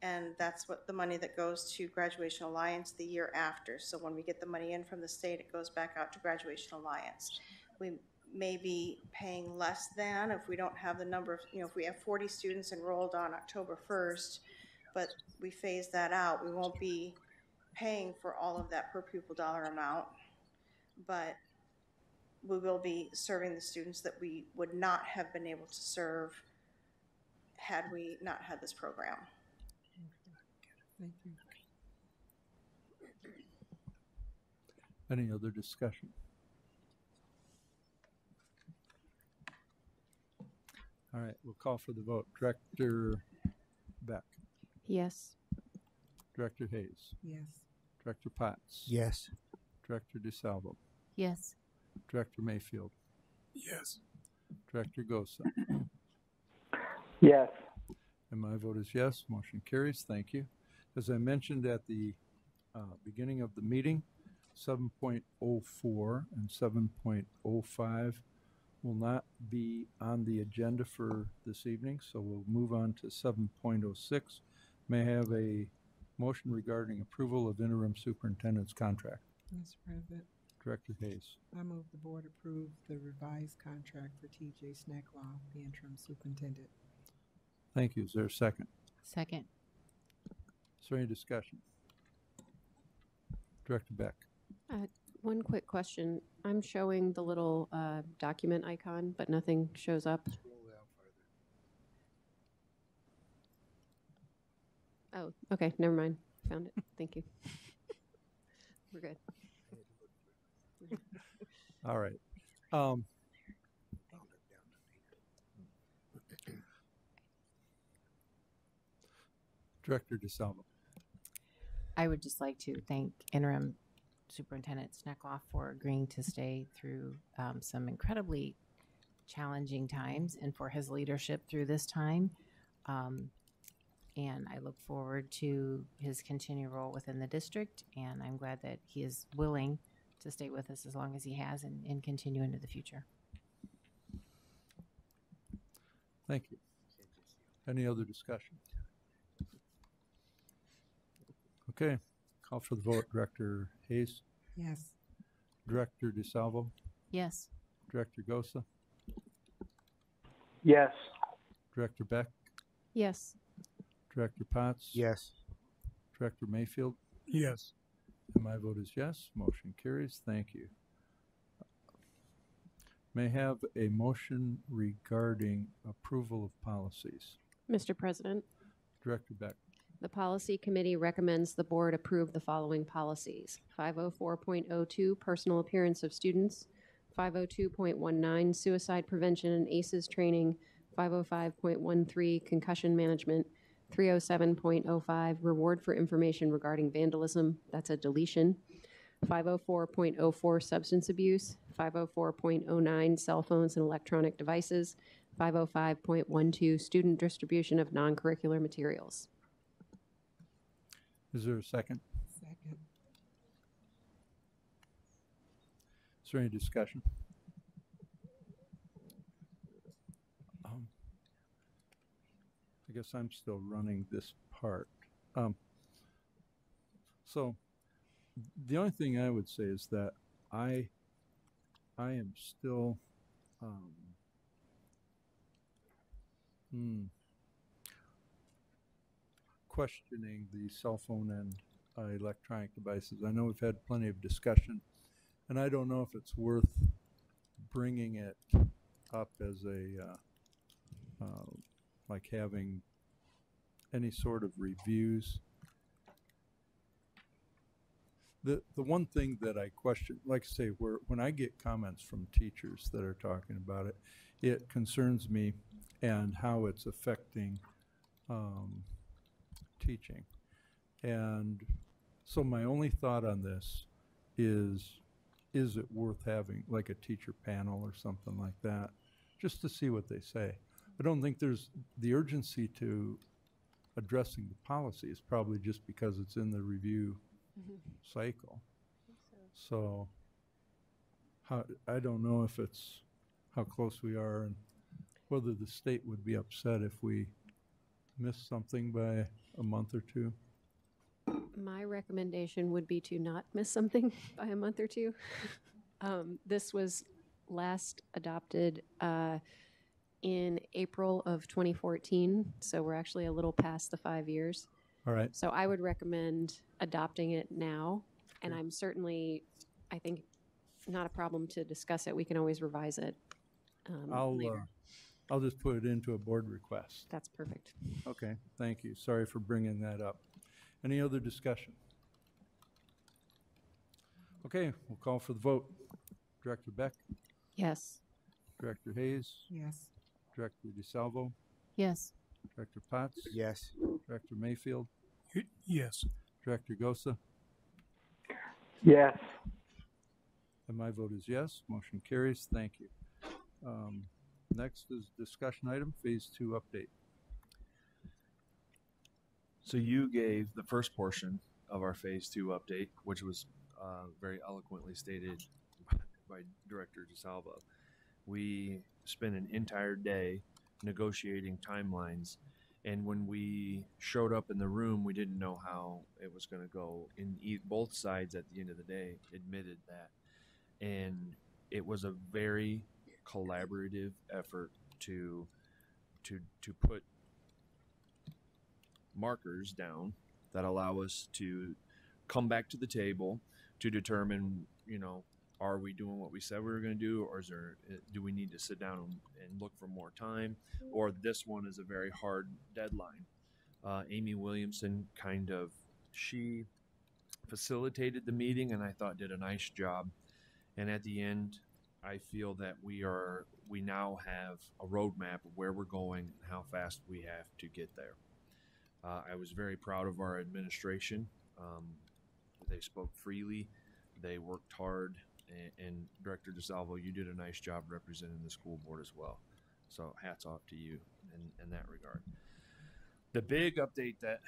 S13: and that's what the money that goes to Graduation Alliance the year after. So when we get the money in from the state, it goes back out to Graduation Alliance. We may be paying less than if we don't have the number of, you know, if we have 40 students enrolled on October 1st, but we phase that out, we won't be paying for all of that per pupil dollar amount. But we will be serving the students that we would not have been able to serve had we not had this program.
S2: Thank you.
S1: Any other discussion? All right, we'll call for the vote. Director Beck,
S3: Yes.
S1: Director Hayes,
S2: Yes.
S1: Director Potts.
S5: Yes.
S1: Director DeSalvo,
S4: Yes.
S1: Director Mayfield,
S9: Yes.
S1: Director Gosa.
S9: Yes.
S1: And my vote is yes, motion carries, thank you. As I mentioned at the uh, beginning of the meeting, 7.04 and 7.05 will not be on the agenda for this evening, so we'll move on to 7.06. May I have a motion regarding approval of interim superintendent's contract?
S2: Mr. President,
S1: Director Hayes.
S2: I move the board approve the revised contract for TJ Schneckloff, the interim superintendent.
S1: Thank you. Is there a second?
S4: Second.
S1: Is there any discussion? Director Beck.
S3: Uh, One quick question. I'm showing the little uh, document icon, but nothing shows up. Oh, okay, never mind. Found it. Thank you. [LAUGHS] We're good.
S1: All right. Um, Director DeSalvo.
S4: I would just like to thank interim Superintendent Schneckloff for agreeing to stay through um, some incredibly challenging times and for his leadership through this time. Um, and I look forward to his continued role within the district. And I'm glad that he is willing to stay with us as long as he has and, and continue into the future.
S1: Thank you. Any other discussion? Okay, call for the vote. Director Hayes,
S2: Yes.
S1: Director DeSalvo,
S4: Yes.
S1: Director Gosa,
S9: Yes.
S1: Director Beck,
S3: Yes.
S1: Director Potts.
S5: Yes.
S1: Director Mayfield,
S9: Yes.
S1: and my vote is yes. Motion carries. Thank you. May have a motion regarding approval of policies.
S3: Mr. President,
S1: Director Beck.
S3: The Policy Committee recommends the board approve the following policies. 504.02, personal appearance of students. 502.19, suicide prevention and ACEs training. 505.13, concussion management. 307.05, reward for information regarding vandalism. That's a deletion. 504.04, substance abuse. 504.09, cell phones and electronic devices. 505.12, student distribution of non-curricular materials.
S1: Is there a second?
S2: Second.
S1: Is there any discussion? Um, I guess I'm still running this part. Um, so, the only thing I would say is that I, I am still, um, hmm, questioning the cell phone and uh, electronic devices. I know we've had plenty of discussion, and I don't know if it's worth bringing it up as a, uh, uh, like having any sort of reviews. The, the one thing that I question, like I say, where, when I get comments from teachers that are talking about it, it concerns me and how it's affecting, um, teaching. And so my only thought on this is, is it worth having, like a teacher panel or something like that, just to see what they say. I don't think there's, the urgency to addressing the policy is probably just because it's in the review mm-hmm. cycle. So, how, I don't know if it's, how close we are and whether the state would be upset if we miss something by a month or two.
S3: My recommendation would be to not miss something [LAUGHS] by a month or two. Um, This was last adopted uh, in April of 2014, so we're actually a little past the five years.
S1: All right,
S3: So I would recommend adopting it now, and I'm certainly, I think, not a problem to discuss it. We can always revise it um,
S1: I'll, uh,
S3: later.
S1: I'll just put it into a board request.
S3: That's perfect.
S1: Okay, thank you. Sorry for bringing that up. Any other discussion? Okay, we'll call for the vote. Director Beck,
S3: Yes.
S1: Director Hayes,
S2: Yes.
S1: Director DeSalvo,
S4: Yes.
S1: Director Potts,
S5: Yes.
S1: Director Mayfield,
S9: Yes.
S1: Director Gosa,
S9: Yes.
S1: and my vote is yes. Motion carries. Thank you. Um, Next is discussion item, Phase Two update.
S10: So you gave the first portion of our phase two update, which was uh, very eloquently stated by Director DeSalvo. We spent an entire day negotiating timelines, and when we showed up in the room, we didn't know how it was going to go. And both sides, at the end of the day, admitted that, and it was a very collaborative effort to to to put markers down that allow us to come back to the table to determine, you know, are we doing what we said we were going to do, or is there do we need to sit down and, and look for more time, or this one is a very hard deadline. Uh, Amy Williamson kind of she facilitated the meeting, and I thought did a nice job. And at the end, I feel that we are we now have a roadmap of where we're going and how fast we have to get there. Uh, I was very proud of our administration. Um, they spoke freely, they worked hard, and, and Director DeSalvo, you did a nice job representing the school board as well. So hats off to you in, in that regard. The big update that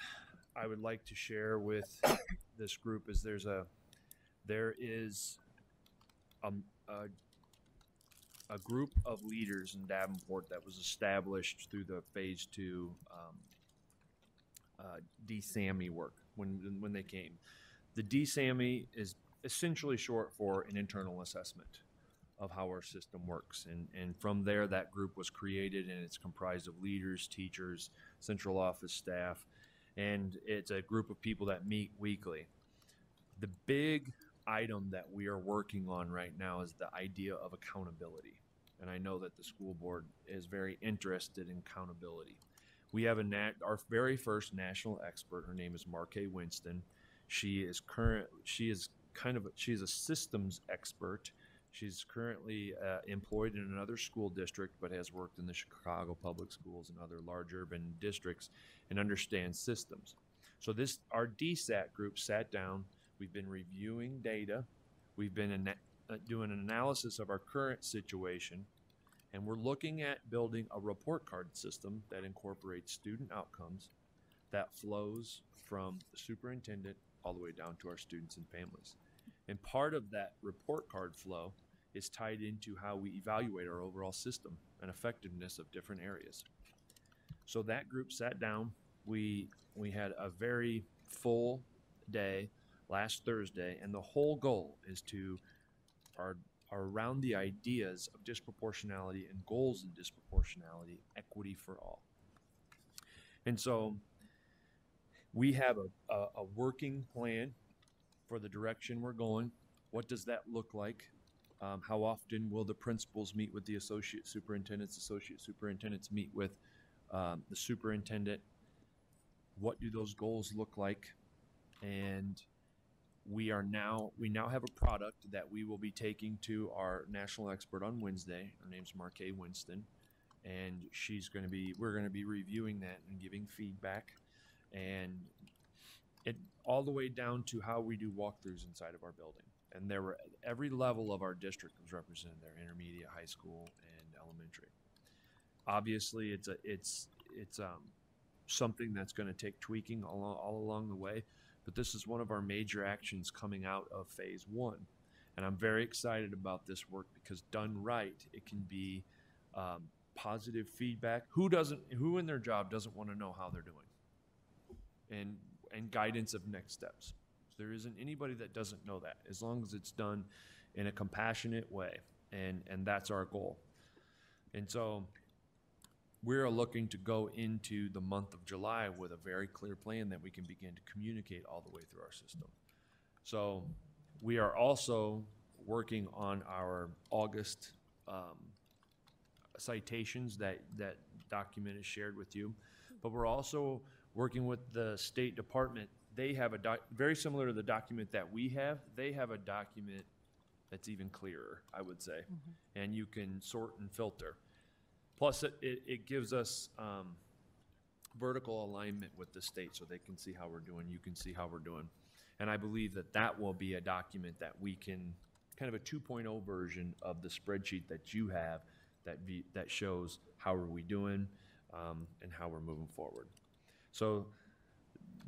S10: I would like to share with [COUGHS] this group is there's a there is a, a a group of leaders in Davenport that was established through the phase two um, uh, DSAMI work when when they came. The DSAMI is essentially short for an internal assessment of how our system works, and and from there that group was created, and it's comprised of leaders, teachers, central office staff, and it's a group of people that meet weekly. The big item that we are working on right now is the idea of accountability. And I know that the school board is very interested in accountability. We have a nat- our very first national expert. Her name is Marque Winston. She is current. She is kind of. A, she's a systems expert. She's currently uh, employed in another school district, but has worked in the Chicago public schools and other large urban districts, and understands systems. So this our DSAT group sat down. We've been reviewing data. We've been uh, Uh, doing an analysis of our current situation, and we're looking at building a report card system that incorporates student outcomes that flows from the superintendent all the way down to our students and families. And part of that report card flow is tied into how we evaluate our overall system and effectiveness of different areas. So that group sat down. We we had a very full day last Thursday, and the whole goal is to are, are around the ideas of disproportionality and goals of disproportionality, equity for all. And so we have a, a, a working plan for the direction we're going. What does that look like? Um, how often will the principals meet with the associate superintendents? Associate superintendents meet with um, the superintendent. What do those goals look like? And we are now we now have a product that we will be taking to our national expert on Wednesday. Her name's Marque Winston, and she's going to be we're going to be reviewing that and giving feedback. And it all the way down to how we do walkthroughs inside of our building. And there were every level of our district was represented there: intermediate, high school, and elementary. Obviously, it's a it's it's um, something that's going to take tweaking all, all along the way. But this is one of our major actions coming out of phase one. And I'm very excited about this work because done right, it can be um, positive feedback. Who doesn't, who in their job doesn't want to know how they're doing? And, and guidance of next steps. There isn't anybody that doesn't know that, as long as it's done in a compassionate way. And, and that's our goal. And so we're looking to go into the month of July with a very clear plan that we can begin to communicate all the way through our system. So we are also working on our August um, citations that, that document is shared with you. But we're also working with the State Department. They have a doc, very similar to the document that we have, they have a document that's even clearer, I would say. And you can sort and filter. Plus, it, it, it gives us um, vertical alignment with the state so they can see how we're doing, you can see how we're doing. And I believe that that will be a document that we can, kind of a 2.0 version of the spreadsheet that you have that be, that shows how are we doing um, and how we're moving forward. So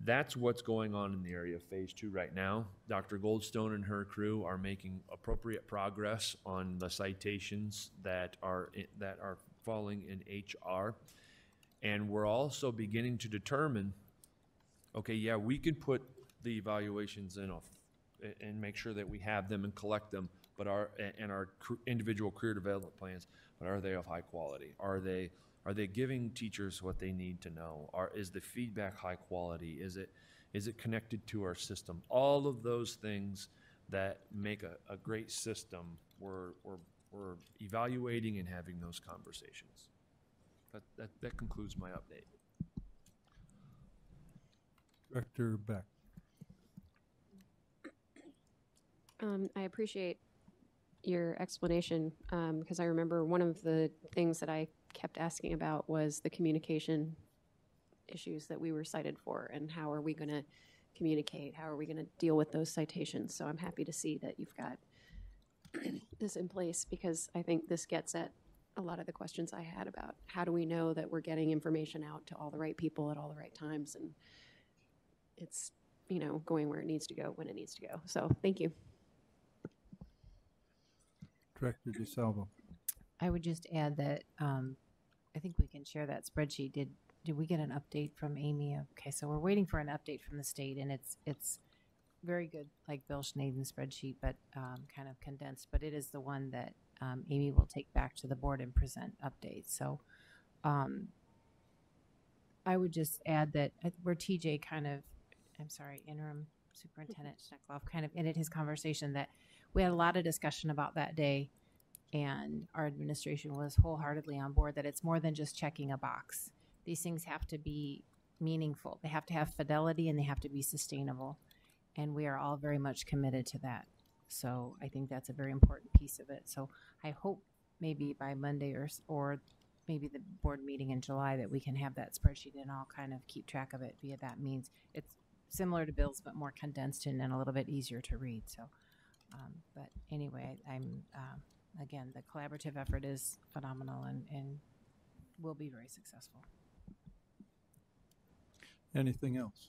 S10: that's what's going on in the area of phase two right now. Dr. Goldstone and her crew are making appropriate progress on the citations that are, that are falling in HR. And we're also beginning to determine, okay, yeah, we can put the evaluations in off and make sure that we have them and collect them, but our, and our individual career development plans, but are they of high quality? Are they, are they giving teachers what they need to know? Are, is the feedback high quality? Is it, is it connected to our system? All of those things that make a, a great system, we're, we're, we're evaluating and having those conversations. That, that, that concludes my update.
S1: Director Beck.
S3: Um, I appreciate your explanation, um, because I remember one of the things that I kept asking about was the communication issues that we were cited for, and how are we gonna communicate? How are we gonna deal with those citations? So I'm happy to see that you've got [CLEARS THROAT] this in place, because I think this gets at a lot of the questions I had about how do we know that we're getting information out to all the right people at all the right times, and it's, you know, going where it needs to go when it needs to go. So, thank you.
S1: Director DeSalvo.
S4: I would just add that, um, I think we can share that spreadsheet. Did, did we get an update from Amy? Okay, so we're waiting for an update from the state and it's, it's very good, like Bill Schnaden's spreadsheet, but, um, kind of condensed, but it is the one that, um, Amy will take back to the board and present updates. So, um, I would just add that uh, where TJ kind of, I'm sorry, interim superintendent [LAUGHS] Schneckloff kind of ended his conversation that we had a lot of discussion about that day and our administration was wholeheartedly on board that it's more than just checking a box. These things have to be meaningful. They have to have fidelity and they have to be sustainable. And we are all very much committed to that. So I think that's a very important piece of it. So I hope maybe by Monday or, or maybe the board meeting in July that we can have that spreadsheet and I'll kind of keep track of it via that means. It's similar to Bill's, but more condensed and, and a little bit easier to read. So, um, but anyway, I'm, um, again, the collaborative effort is phenomenal and, and will be very successful.
S1: Anything else?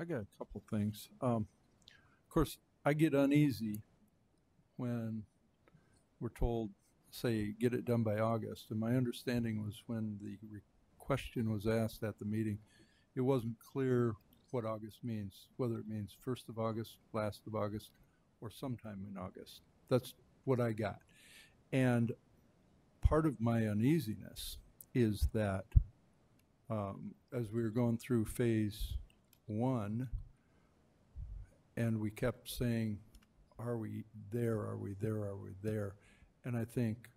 S1: I got a couple things. Um, of course, I get uneasy when we're told, say, get it done by August. And my understanding was when the question was asked at the meeting, it wasn't clear what August means, whether it means first of August, last of August, or sometime in August. That's what I got. And part of my uneasiness is that um, as we were going through phase one, and we kept saying, are we there, are we there, are we there? And I think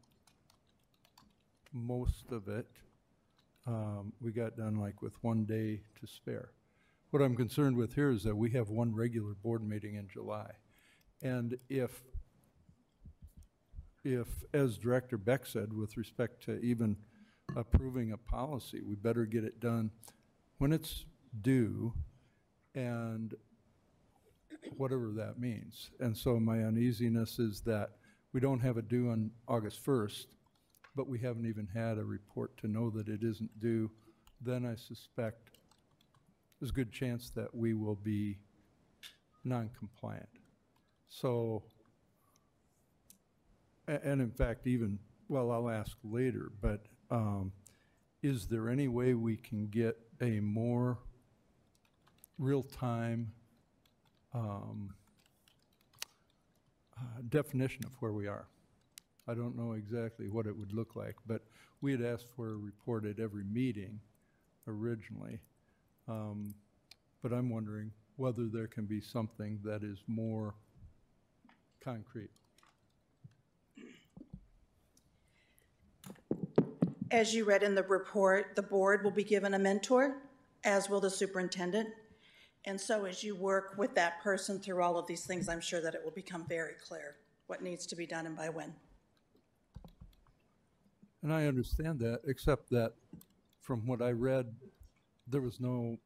S1: most of it, um, we got done like with one day to spare. What I'm concerned with here is that we have one regular board meeting in July. And if if, as Director Beck said, with respect to even approving a policy. We better get it done when it's due and whatever that means. And so my uneasiness is that we don't have it due on August 1st, but we haven't even had a report to know that it isn't due. Then I suspect there's a good chance that we will be non-compliant. So, and in fact, even, well, I'll ask later, but um, is there any way we can get a more real-time um, uh, definition of where we are? I don't know exactly what it would look like, but we had asked for a report at every meeting originally. Um, But I'm wondering whether there can be something that is more concrete.
S14: As you read in the report, the board will be given a mentor, as will the superintendent. And so as you work with that person through all of these things, I'm sure that it will become very clear what needs to be done and by when.
S1: And I understand that, except that from what I read, there was no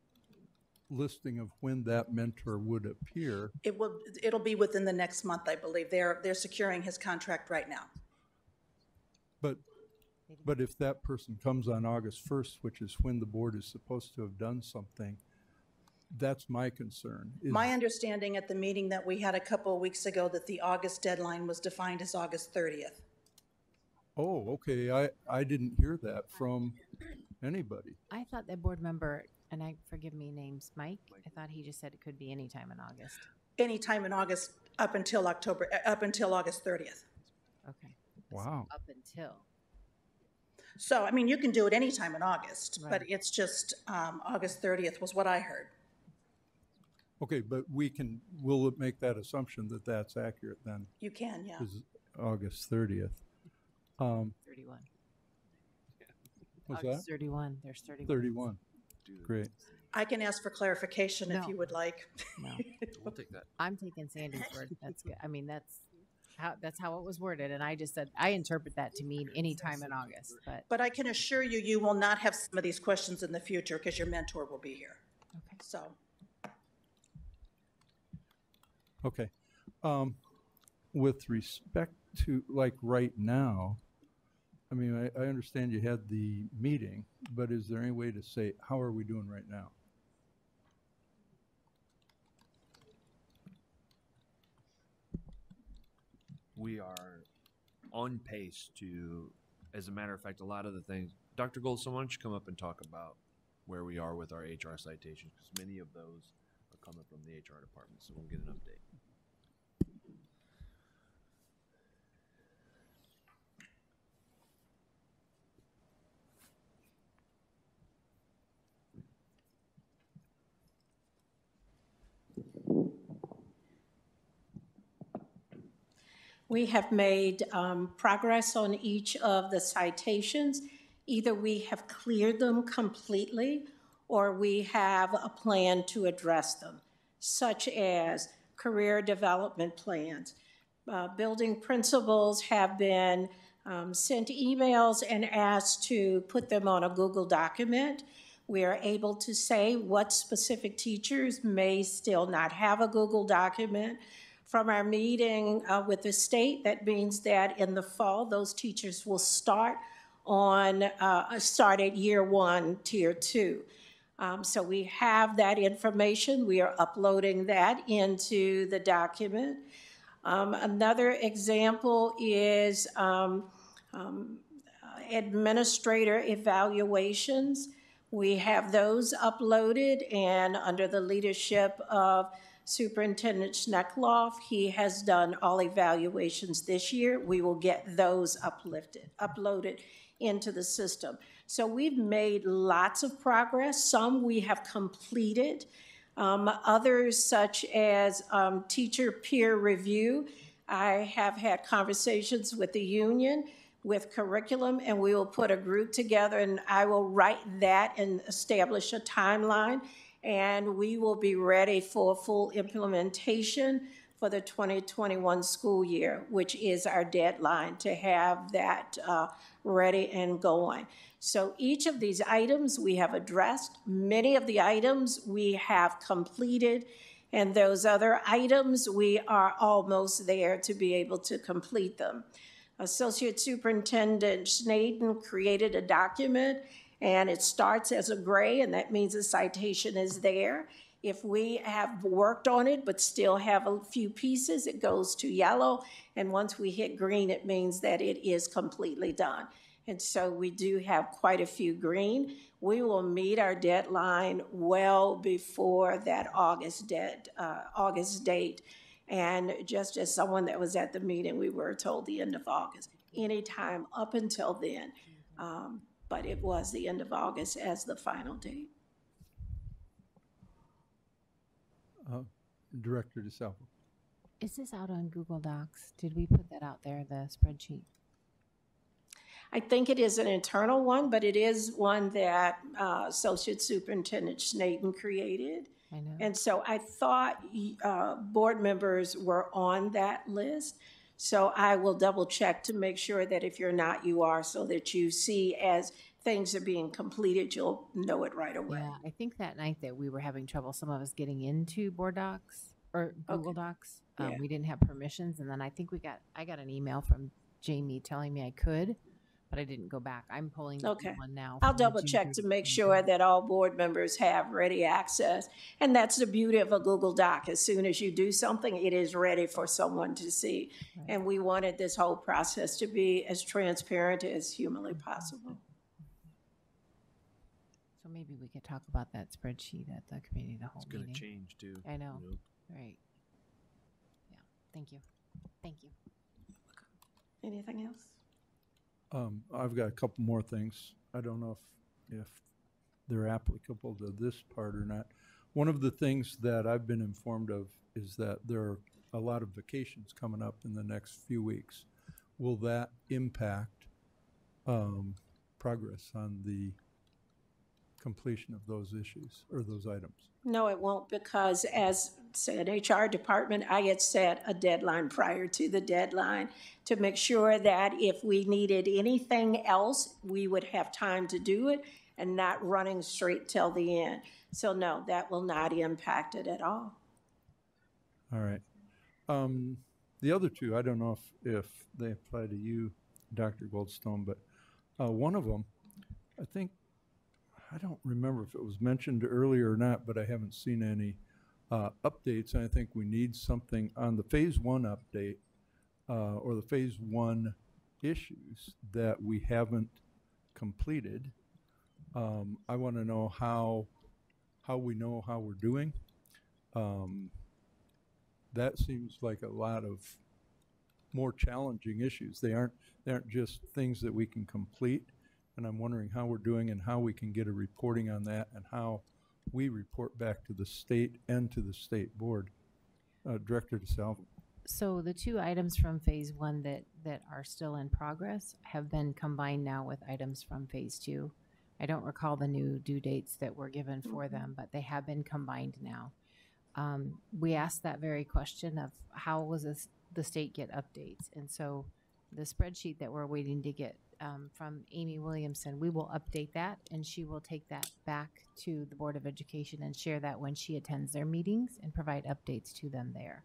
S1: listing of when that mentor would appear.
S14: It will, it'll be within the next month, I believe. They're, they're securing his contract right now.
S1: But, but if that person comes on August 1st, which is when the board is supposed to have done something, that's my concern. is-
S14: My understanding at the meeting that we had a couple of weeks ago that the August deadline was defined as August 30th.
S1: Oh, okay, I, I didn't hear that from anybody.
S4: I thought that board member, and I, forgive me names, Mike, I thought he just said it could be any time in August.
S14: Anytime in August, up until October, uh, up until August 30th.
S4: Okay.
S1: Wow.
S4: Up until.
S14: So, I mean, you can do it anytime in August, but it's just, um, August 30th was what I heard.
S1: Okay, but we can, we'll make that assumption that that's accurate then,
S14: You can, yeah.
S1: is August 30th. Um,
S4: Thirty-one.
S1: what's
S4: August
S1: that?
S4: thirty-one, there's thirty-one.
S1: 31. Great.
S14: I can ask for clarification if
S4: No.
S14: you would like.
S4: No, [LAUGHS]
S10: We'll take that.
S4: I'm taking Sandy's word. That's good. I mean, that's how, that's how it was worded. And I just said, I interpret that to mean any time in August, but,
S14: But I can assure you, you will not have some of these questions in the future because your mentor will be here.
S4: okay.
S14: So,
S1: Okay. Um, with respect to, like, right now, I mean, I, I understand you had the meeting, but is there any way to say, how are we doing right now?
S10: we are on pace to, as a matter of fact, a lot of the things. Dr. Don't you come up and talk about where we are with our HR citations? Because many of those coming from the HR department, so we'll get an update.
S15: We have made um, progress on each of the citations. Either we have cleared them completely, or we have a plan to address them, such as career development plans. Uh, Building principals have been um, sent emails and asked to put them on a Google document. We are able to say what specific teachers may still not have a Google document. From our meeting uh, with the state, that means that in the fall, those teachers will start on, uh, start at year one, tier two. Um, So we have that information. We are uploading that into the document. Um, Another example is um, um, administrator evaluations. We have those uploaded, and under the leadership of Superintendent Schneckloff, he has done all evaluations this year. We will get those uplifted, uploaded into the system. So we've made lots of progress. Some we have completed. Um, others, such as um, teacher peer review, I have had conversations with the union, with curriculum, and we will put a group together, and I will write that and establish a timeline, and we will be ready for full implementation for the 2021 school year, which is our deadline to have that uh, ready and going. So each of these items we have addressed. Many of the items we have completed, and those other items, we are almost there to be able to complete them. Associate Superintendent Schnaden created a document, and it starts as a gray, and that means the citation is there. If we have worked on it but still have a few pieces, it goes to yellow, and once we hit green, it means that it is completely done. And so we do have quite a few green. We will meet our deadline well before that August dead, uh, August date. And just as someone that was at the meeting, we were told the end of August, anytime up until then. Um, but it was the end of August as the final date.
S1: Uh, Director DeSalvo.
S4: Is this out on Google Docs? Did we put that out there, the spreadsheet?
S15: I think it is an internal one, but it is one that uh, Associate Superintendent Schnaden created.
S4: I know.
S15: And so I thought uh, board members were on that list. So I will double check to make sure that if you're not, you are, so that you see as things are being completed, you'll know it right away.
S4: Yeah, I think that night that we were having trouble, some of us getting into Board Docs or Google Docs, um,
S15: Yeah.
S4: we didn't have permissions, and then I think we got, I got an email from Jamie telling me I could, but I didn't go back. I'm pulling the
S15: Okay.
S4: one now.
S15: I'll
S4: from the
S15: double
S4: June
S15: check to
S4: 30th
S15: make
S4: meeting.
S15: sure that all board members have ready access. And that's the beauty of a Google Doc. As soon as you do something, it is ready for someone to see. And we wanted this whole process to be as transparent as humanly mm-hmm. possible.
S4: So maybe we could talk about that spreadsheet at the committee, of the whole
S10: It's gonna
S4: meeting.
S10: change too.
S4: I know,
S10: you know?
S4: right. Yeah, thank you. Thank you.
S15: Anything else?
S1: Um, I've got a couple more things. I don't know if, if they're applicable to this part or not. One of the things that I've been informed of is that there are a lot of vacations coming up in the next few weeks. Will that impact, um, progress on the completion of those issues or those items?
S15: No, it won't, because as said, HR department, I had set a deadline prior to the deadline to make sure that if we needed anything else, we would have time to do it and not running straight till the end. So no, that will not impact it at all.
S1: All right. Um, the other two, I don't know if, if they apply to you, Dr. Goldstone, but, uh, one of them, I think, I don't remember if it was mentioned earlier or not, but I haven't seen any, uh, updates. And I think we need something on the phase one update, uh, or the phase one issues that we haven't completed. Um, I want to know how, how we know how we're doing. Um, that seems like a lot of more challenging issues. They aren't, they aren't just things that we can complete. And I'm wondering how we're doing and how we can get a reporting on that and how we report back to the state and to the state board. Uh, Director DeSalvo.
S4: So the two items from phase one that, that are still in progress have been combined now with items from phase two. I don't recall the new due dates that were given for them, but they have been combined now. Um, we asked that very question of how was this, the state get updates? And so the spreadsheet that we're waiting to get um, from Amy Williamson, we will update that and she will take that back to the Board of Education and share that when she attends their meetings and provide updates to them there.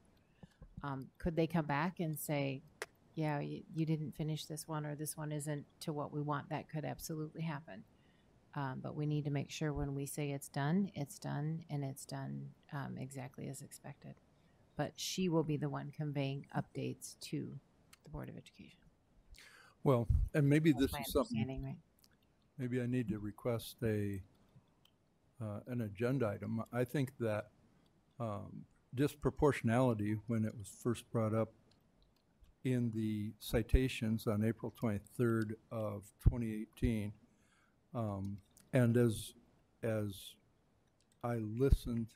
S4: Um, could they come back and say, yeah, you, you didn't finish this one or this one isn't to what we want? That could absolutely happen. Um, but we need to make sure when we say it's done, it's done and it's done um, exactly as expected. But she will be the one conveying updates to the Board of Education.
S1: Well, and maybe
S4: That's
S1: this
S4: my
S1: is something,
S4: understanding, right?
S1: maybe I need to request a, uh, an agenda item. I think that, um, disproportionality, when it was first brought up in the citations on April twenty-third of twenty eighteen, um, and as, as I listened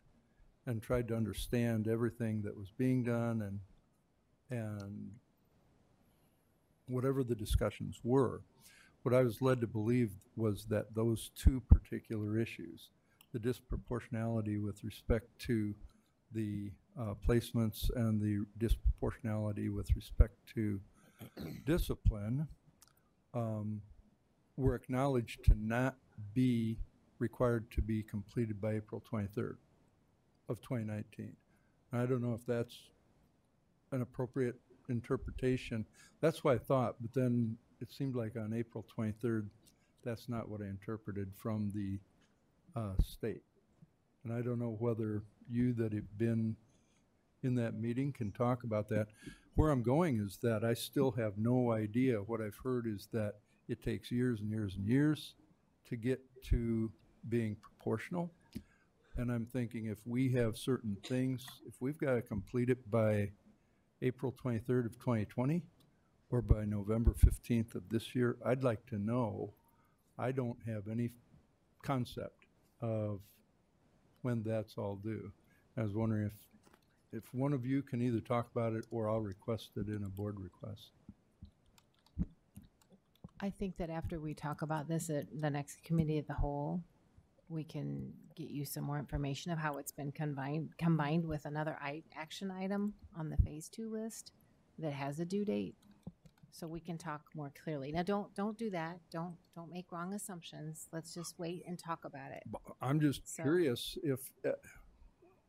S1: and tried to understand everything that was being done and, and whatever the discussions were, what I was led to believe was that those two particular issues, the disproportionality with respect to the uh, placements and the disproportionality with respect to discipline, um, were acknowledged to not be required to be completed by April 23rd of 2019. And I don't know if that's an appropriate interpretation. That's what I thought, but then it seemed like on April 23rd, that's not what I interpreted from the uh, state. And I don't know whether you that have been in that meeting can talk about that. Where I'm going is that I still have no idea. What I've heard is that it takes years and years and years to get to being proportional. And I'm thinking if we have certain things, if we've got to complete it by April 23rd of 2020 or by November 15th of this year, I'd like to know. I don't have any concept of when that's all due. I was wondering if, if one of you can either talk about it or I'll request it in a board request.
S4: I think that after we talk about this at the next committee of the whole, we can get you some more information of how it's been combined, combined with another i- action item on the phase two list that has a due date. So we can talk more clearly. Now, don't, don't do that. Don't, don't make wrong assumptions. Let's just wait and talk about it.
S1: I'm just
S4: So-
S1: curious if, uh,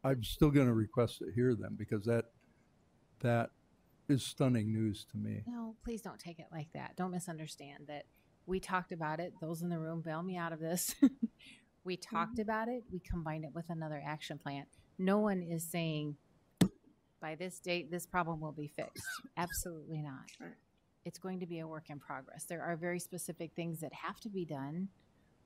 S1: I'm still going to request to hear them because that, that is stunning news to me.
S4: No, please don't take it like that. Don't misunderstand that we talked about it. Those in the room bail me out of this. [LAUGHS] we talked mm-hmm. about it. We combined it with another action plan. No one is saying by this date this problem will be fixed. Absolutely not. It's going to be a work in progress. There are very specific things that have to be done,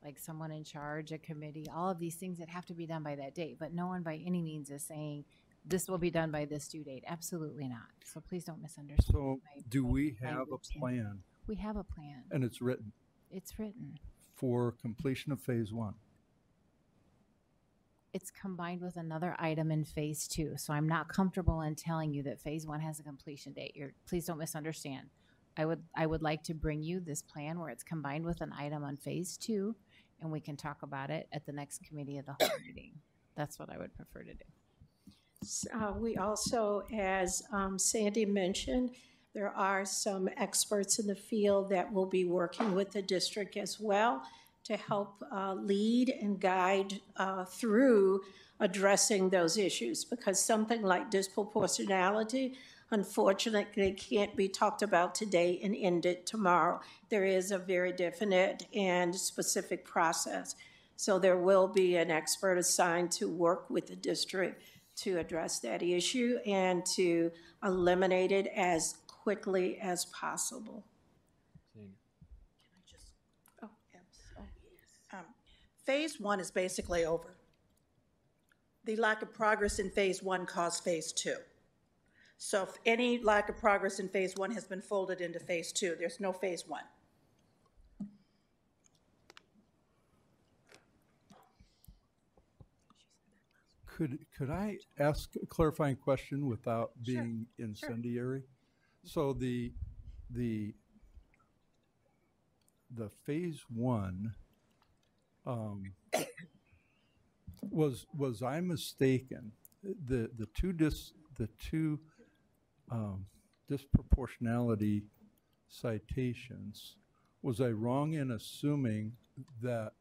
S4: like someone in charge, a committee, all of these things that have to be done by that date. But no one by any means is saying this will be done by this due date. Absolutely not. So please don't misunderstand.
S1: So
S4: my-
S1: do we have a plan
S4: We have a plan.
S1: and it's written
S4: It's written.
S1: for completion of phase one?
S4: It's combined with another item in phase two. So I'm not comfortable in telling you that phase one has a completion date. You're, please don't misunderstand. I would, I would like to bring you this plan where it's combined with an item on phase two, and we can talk about it at the next committee of the whole [COUGHS] meeting. That's what I would prefer to do.
S15: Uh, We also, as um, Sandy mentioned, there are some experts in the field that will be working with the district as well to help uh, lead and guide uh, through addressing those issues. Because something like disproportionality, unfortunately, can't be talked about today and ended tomorrow. There is a very definite and specific process. So there will be an expert assigned to work with the district to address that issue and to eliminate it as quickly as possible.
S14: Oh, yes. Oh, yes. Um, Phase one is basically over. The lack of progress in phase one caused phase two. So if any lack of progress in phase one has been folded into phase two, there's no phase one.
S1: Could, could I ask a clarifying question without being incendiary? Sure. So the, the, the phase one, um, was, was I mistaken? The, the two dis, the two, um, disproportionality citations, was I wrong in assuming that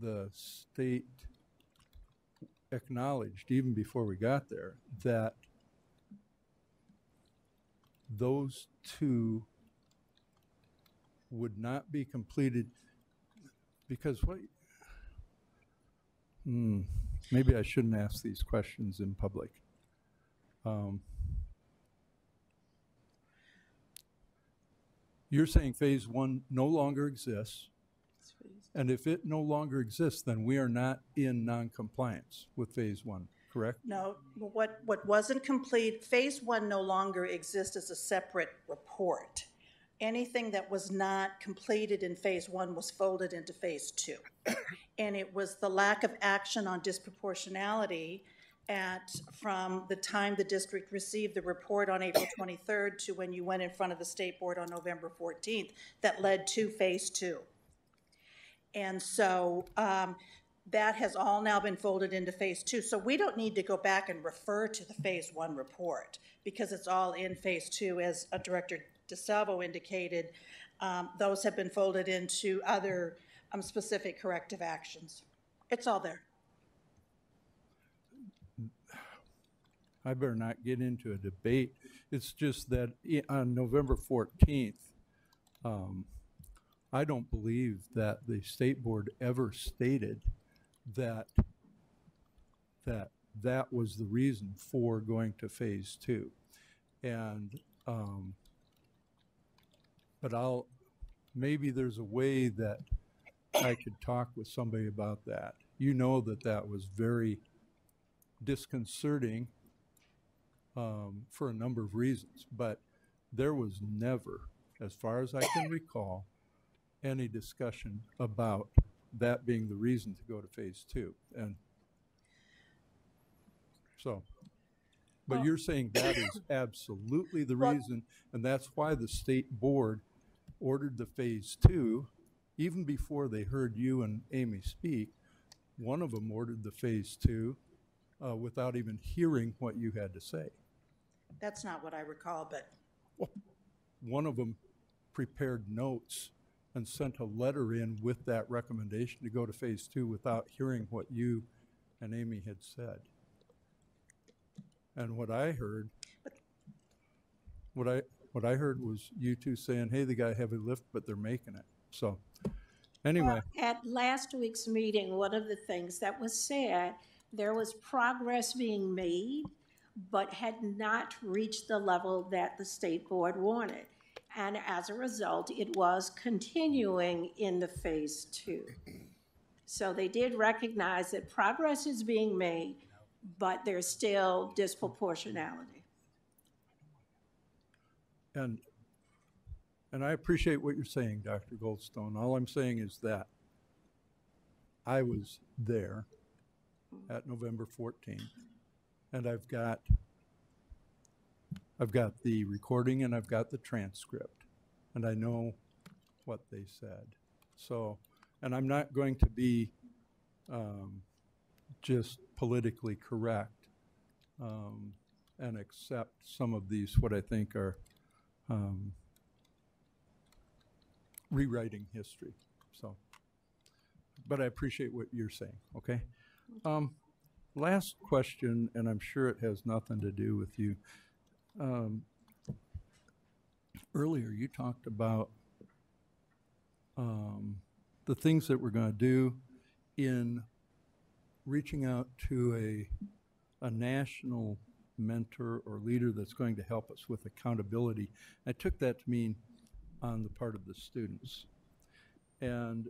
S1: the state acknowledged, even before we got there, that those two would not be completed because what, hmm, maybe I shouldn't ask these questions in public. Um, You're saying phase one no longer exists, and if it no longer exists, then we are not in non-compliance with phase one, correct?
S14: No, what, what wasn't complete, phase one no longer exists as a separate report. Anything that was not completed in phase one was folded into phase two. And it was the lack of action on disproportionality at, from the time the district received the report on April 23rd to when you went in front of the state board on November 14th that led to phase two. And so um, that has all now been folded into phase two. So we don't need to go back and refer to the phase one report because it's all in phase two, as uh, Director DeSalvo indicated. um, those have been folded into other um, specific corrective actions. It's all there.
S1: I better not get into a debate. It's just that on November fourteenth, um, I don't believe that the state board ever stated that, that that was the reason for going to phase two. And, um, but I'll, maybe there's a way that I could talk with somebody about that. You know that that was very disconcerting um, for a number of reasons, but there was never, as far as I can recall, any discussion about that being the reason to go to phase two. And so, but
S15: Well-
S1: you're saying that is absolutely the
S15: Well-
S1: reason, and that's why the state board ordered the phase two, even before they heard you and Amy speak. One of them ordered the phase two uh, without even hearing what you had to say.
S14: That's not what I recall, but
S1: One of them prepared notes and sent a letter in with that recommendation to go to phase two without hearing what you and Amy had said. And what I heard, what I, what I heard was you two saying, hey, they got a heavy lift, but they're making it. So, anyway,
S15: At last week's meeting, one of the things that was said, there was progress being made, but had not reached the level that the state board wanted. And as a result, it was continuing in the phase two. So they did recognize that progress is being made, but there's still disproportionality.
S1: And, and I appreciate what you're saying, Dr. Goldstone. All I'm saying is that I was there at November 14th, and I've got, I've got the recording and I've got the transcript, and I know what they said. So, and I'm not going to be um, just politically correct um, and accept some of these, what I think are um, rewriting history. So, but I appreciate what you're saying, okay? Um, last question, and I'm sure it has nothing to do with you. Um, earlier, you talked about um, the things that we're going to do in reaching out to a, a national mentor or leader that's going to help us with accountability. I took that to mean on the part of the students. And,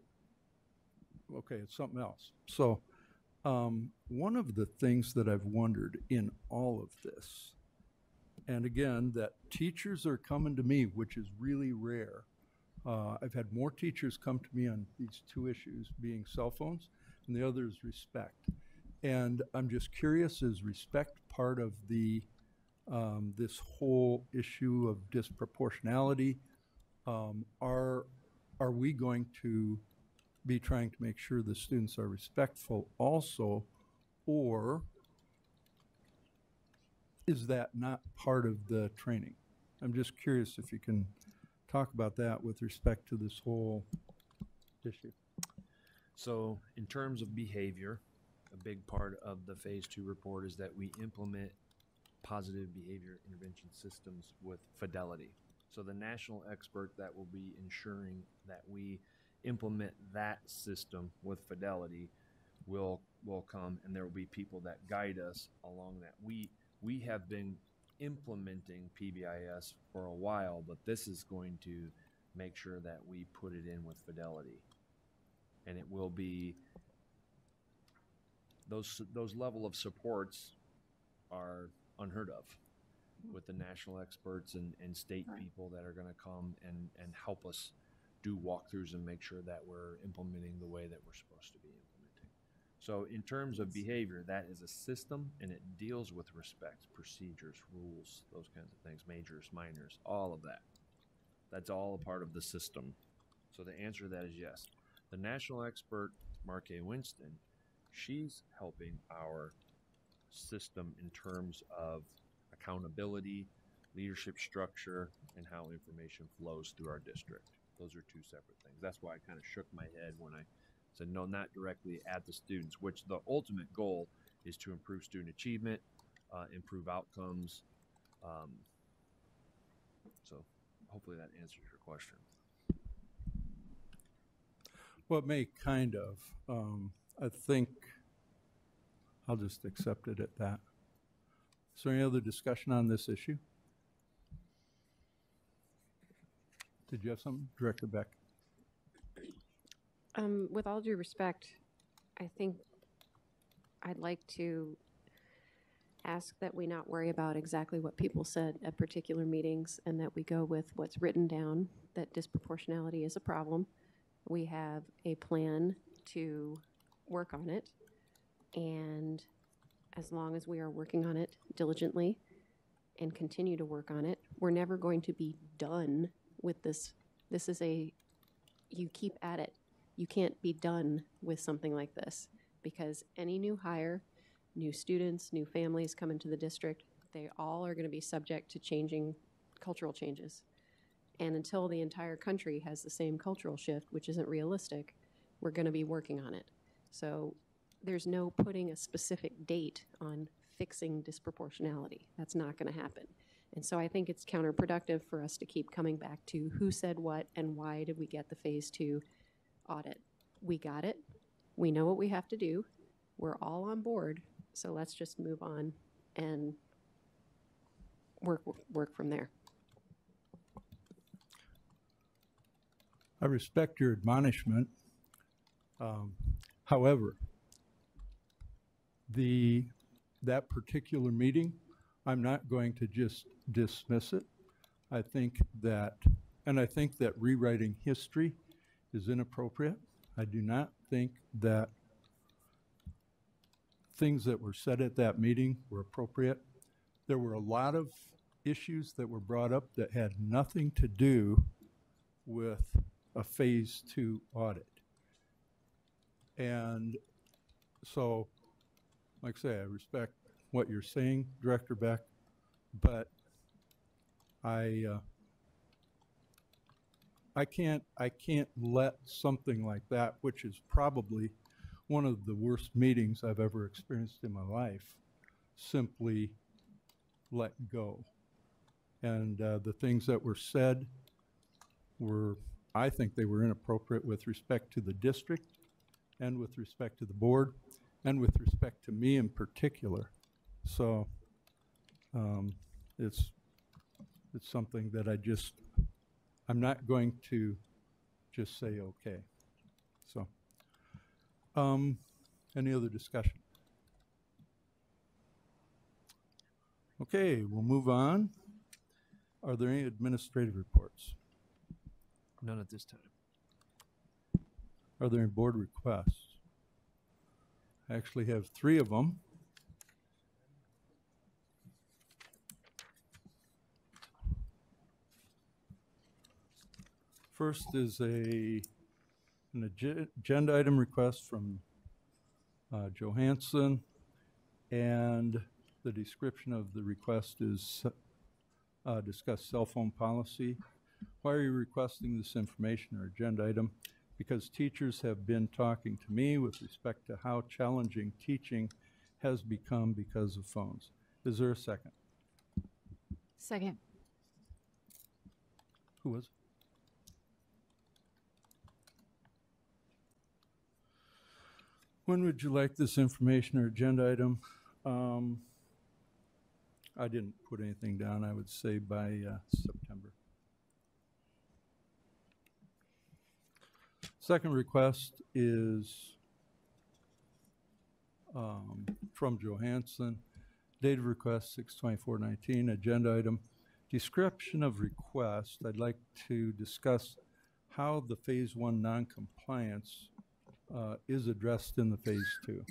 S1: okay, it's something else. So, um, one of the things that I've wondered in all of this, and again, that teachers are coming to me, which is really rare. Uh, I've had more teachers come to me on these two issues, being cell phones, and the other is respect. And I'm just curious, is respect part of the, um, this whole issue of disproportionality? Um, are, are we going to be trying to make sure the students are respectful also? Or is that not part of the training? I'm just curious if you can talk about that with respect to this whole issue.
S10: So in terms of behavior, a big part of the phase two report is that we implement positive behavior intervention systems with fidelity. So the national expert that will be ensuring that we implement that system with fidelity will will come and there will be people that guide us along that. We we have been implementing PBIS for a while, but this is going to make sure that we put it in with fidelity. And it will be those those level of supports are unheard of with the national experts and, and state people that are going to come and, and help us do walkthroughs and make sure that we're implementing the way that we're supposed to be implementing. So in terms of behavior, that is a system and it deals with respect, procedures, rules, those kinds of things, majors, minors, all of that. That's all a part of the system. So the answer to that is yes. The national expert, Mark A. Winston, she's helping our system in terms of accountability, leadership structure, and how information flows through our district. Those are two separate things. That's why I kind of shook my head when I said, no, not directly at the students, which the ultimate goal is to improve student achievement, uh, improve outcomes. Um, so hopefully that answers your question.
S1: Well, it may kind of. Um, I think I'll just accept it at that. Is there any other discussion on this issue? Did you have something? Director Beck?
S3: Um, with all due respect, I think I'd like to ask that we not worry about exactly what people said at particular meetings and that we go with what's written down, that disproportionality is a problem. We have a plan to work on it. And as long as we are working on it diligently and continue to work on it, we're never going to be done with this. This is a, you keep at it. You can't be done with something like this because any new hire, new students, new families come into the district, they all are going to be subject to changing cultural changes. And until the entire country has the same cultural shift, which isn't realistic, we're going to be working on it. So there's no putting a specific date on fixing disproportionality. That's not going to happen. And so I think it's counterproductive for us to keep coming back to who said what and why did we get the phase two audit. We got it. We know what we have to do. We're all on board. So let's just move on and work work from there.
S1: I respect your admonishment. Um, however, the that particular meeting, I'm not going to just dismiss it. I think that, and I think that rewriting history is inappropriate. I do not think that things that were said at that meeting were appropriate. There were a lot of issues that were brought up that had nothing to do with a phase two audit. And so, like I say, I respect what you're saying, Director Beck, but I, uh, I can't, I can't let something like that, which is probably one of the worst meetings I've ever experienced in my life, simply let go. And uh, the things that were said were, I think they were inappropriate with respect to the district and with respect to the board and with respect to me in particular. So um, it's, it's something that I just, I'm not going to just say okay. So, um, any other discussion? Okay, we'll move on. Are there any administrative reports?
S10: None at this time.
S1: Are there any board requests? I actually have three of them. First is a, an agenda item request from uh, Johanson, and the description of the request is uh, discuss cell phone policy. Why are you requesting this information or agenda item? Because teachers have been talking to me with respect to how challenging teaching has become because of phones. Is there a second?
S4: Second.
S1: Who was? it? When would you like this information or agenda item? Um, I didn't put anything down, I would say by uh, September. Second request is um, from Johanson. Date of request six twenty-four nineteen, agenda item. Description of request, I'd like to discuss how the phase one noncompliance uh, is addressed in the phase two.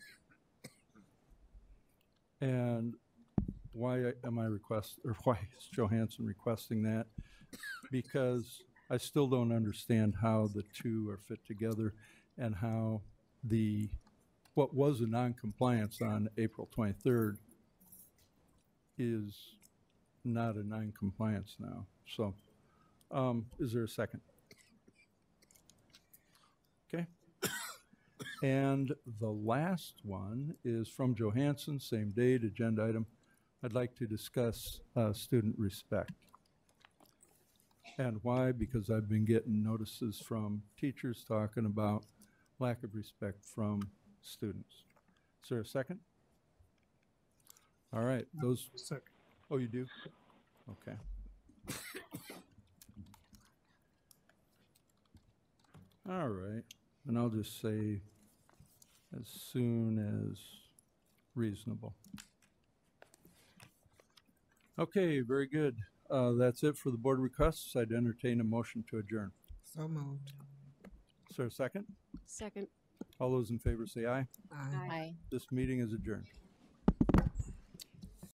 S1: And why am I request, or why is Johanson requesting that? Because I still don't understand how the two are fit together and how the, what was a non-compliance on April twenty-third is not a non-compliance now. So, um, is there a second? Okay. And the last one is from Johanson, same date, agenda item. I'd like to discuss uh, student respect. And why? Because I've been getting notices from teachers talking about lack of respect from students. Is there a second? All right, those,
S9: Second.
S1: oh, you do? Okay. All right, and I'll just say as soon as reasonable. Okay, very good. Uh, that's it for the board requests. I'd entertain a motion to adjourn.
S2: So moved.
S1: Is there a second?
S3: Second.
S1: All those in favor say aye.
S2: Aye.
S4: Aye.
S1: This meeting is adjourned.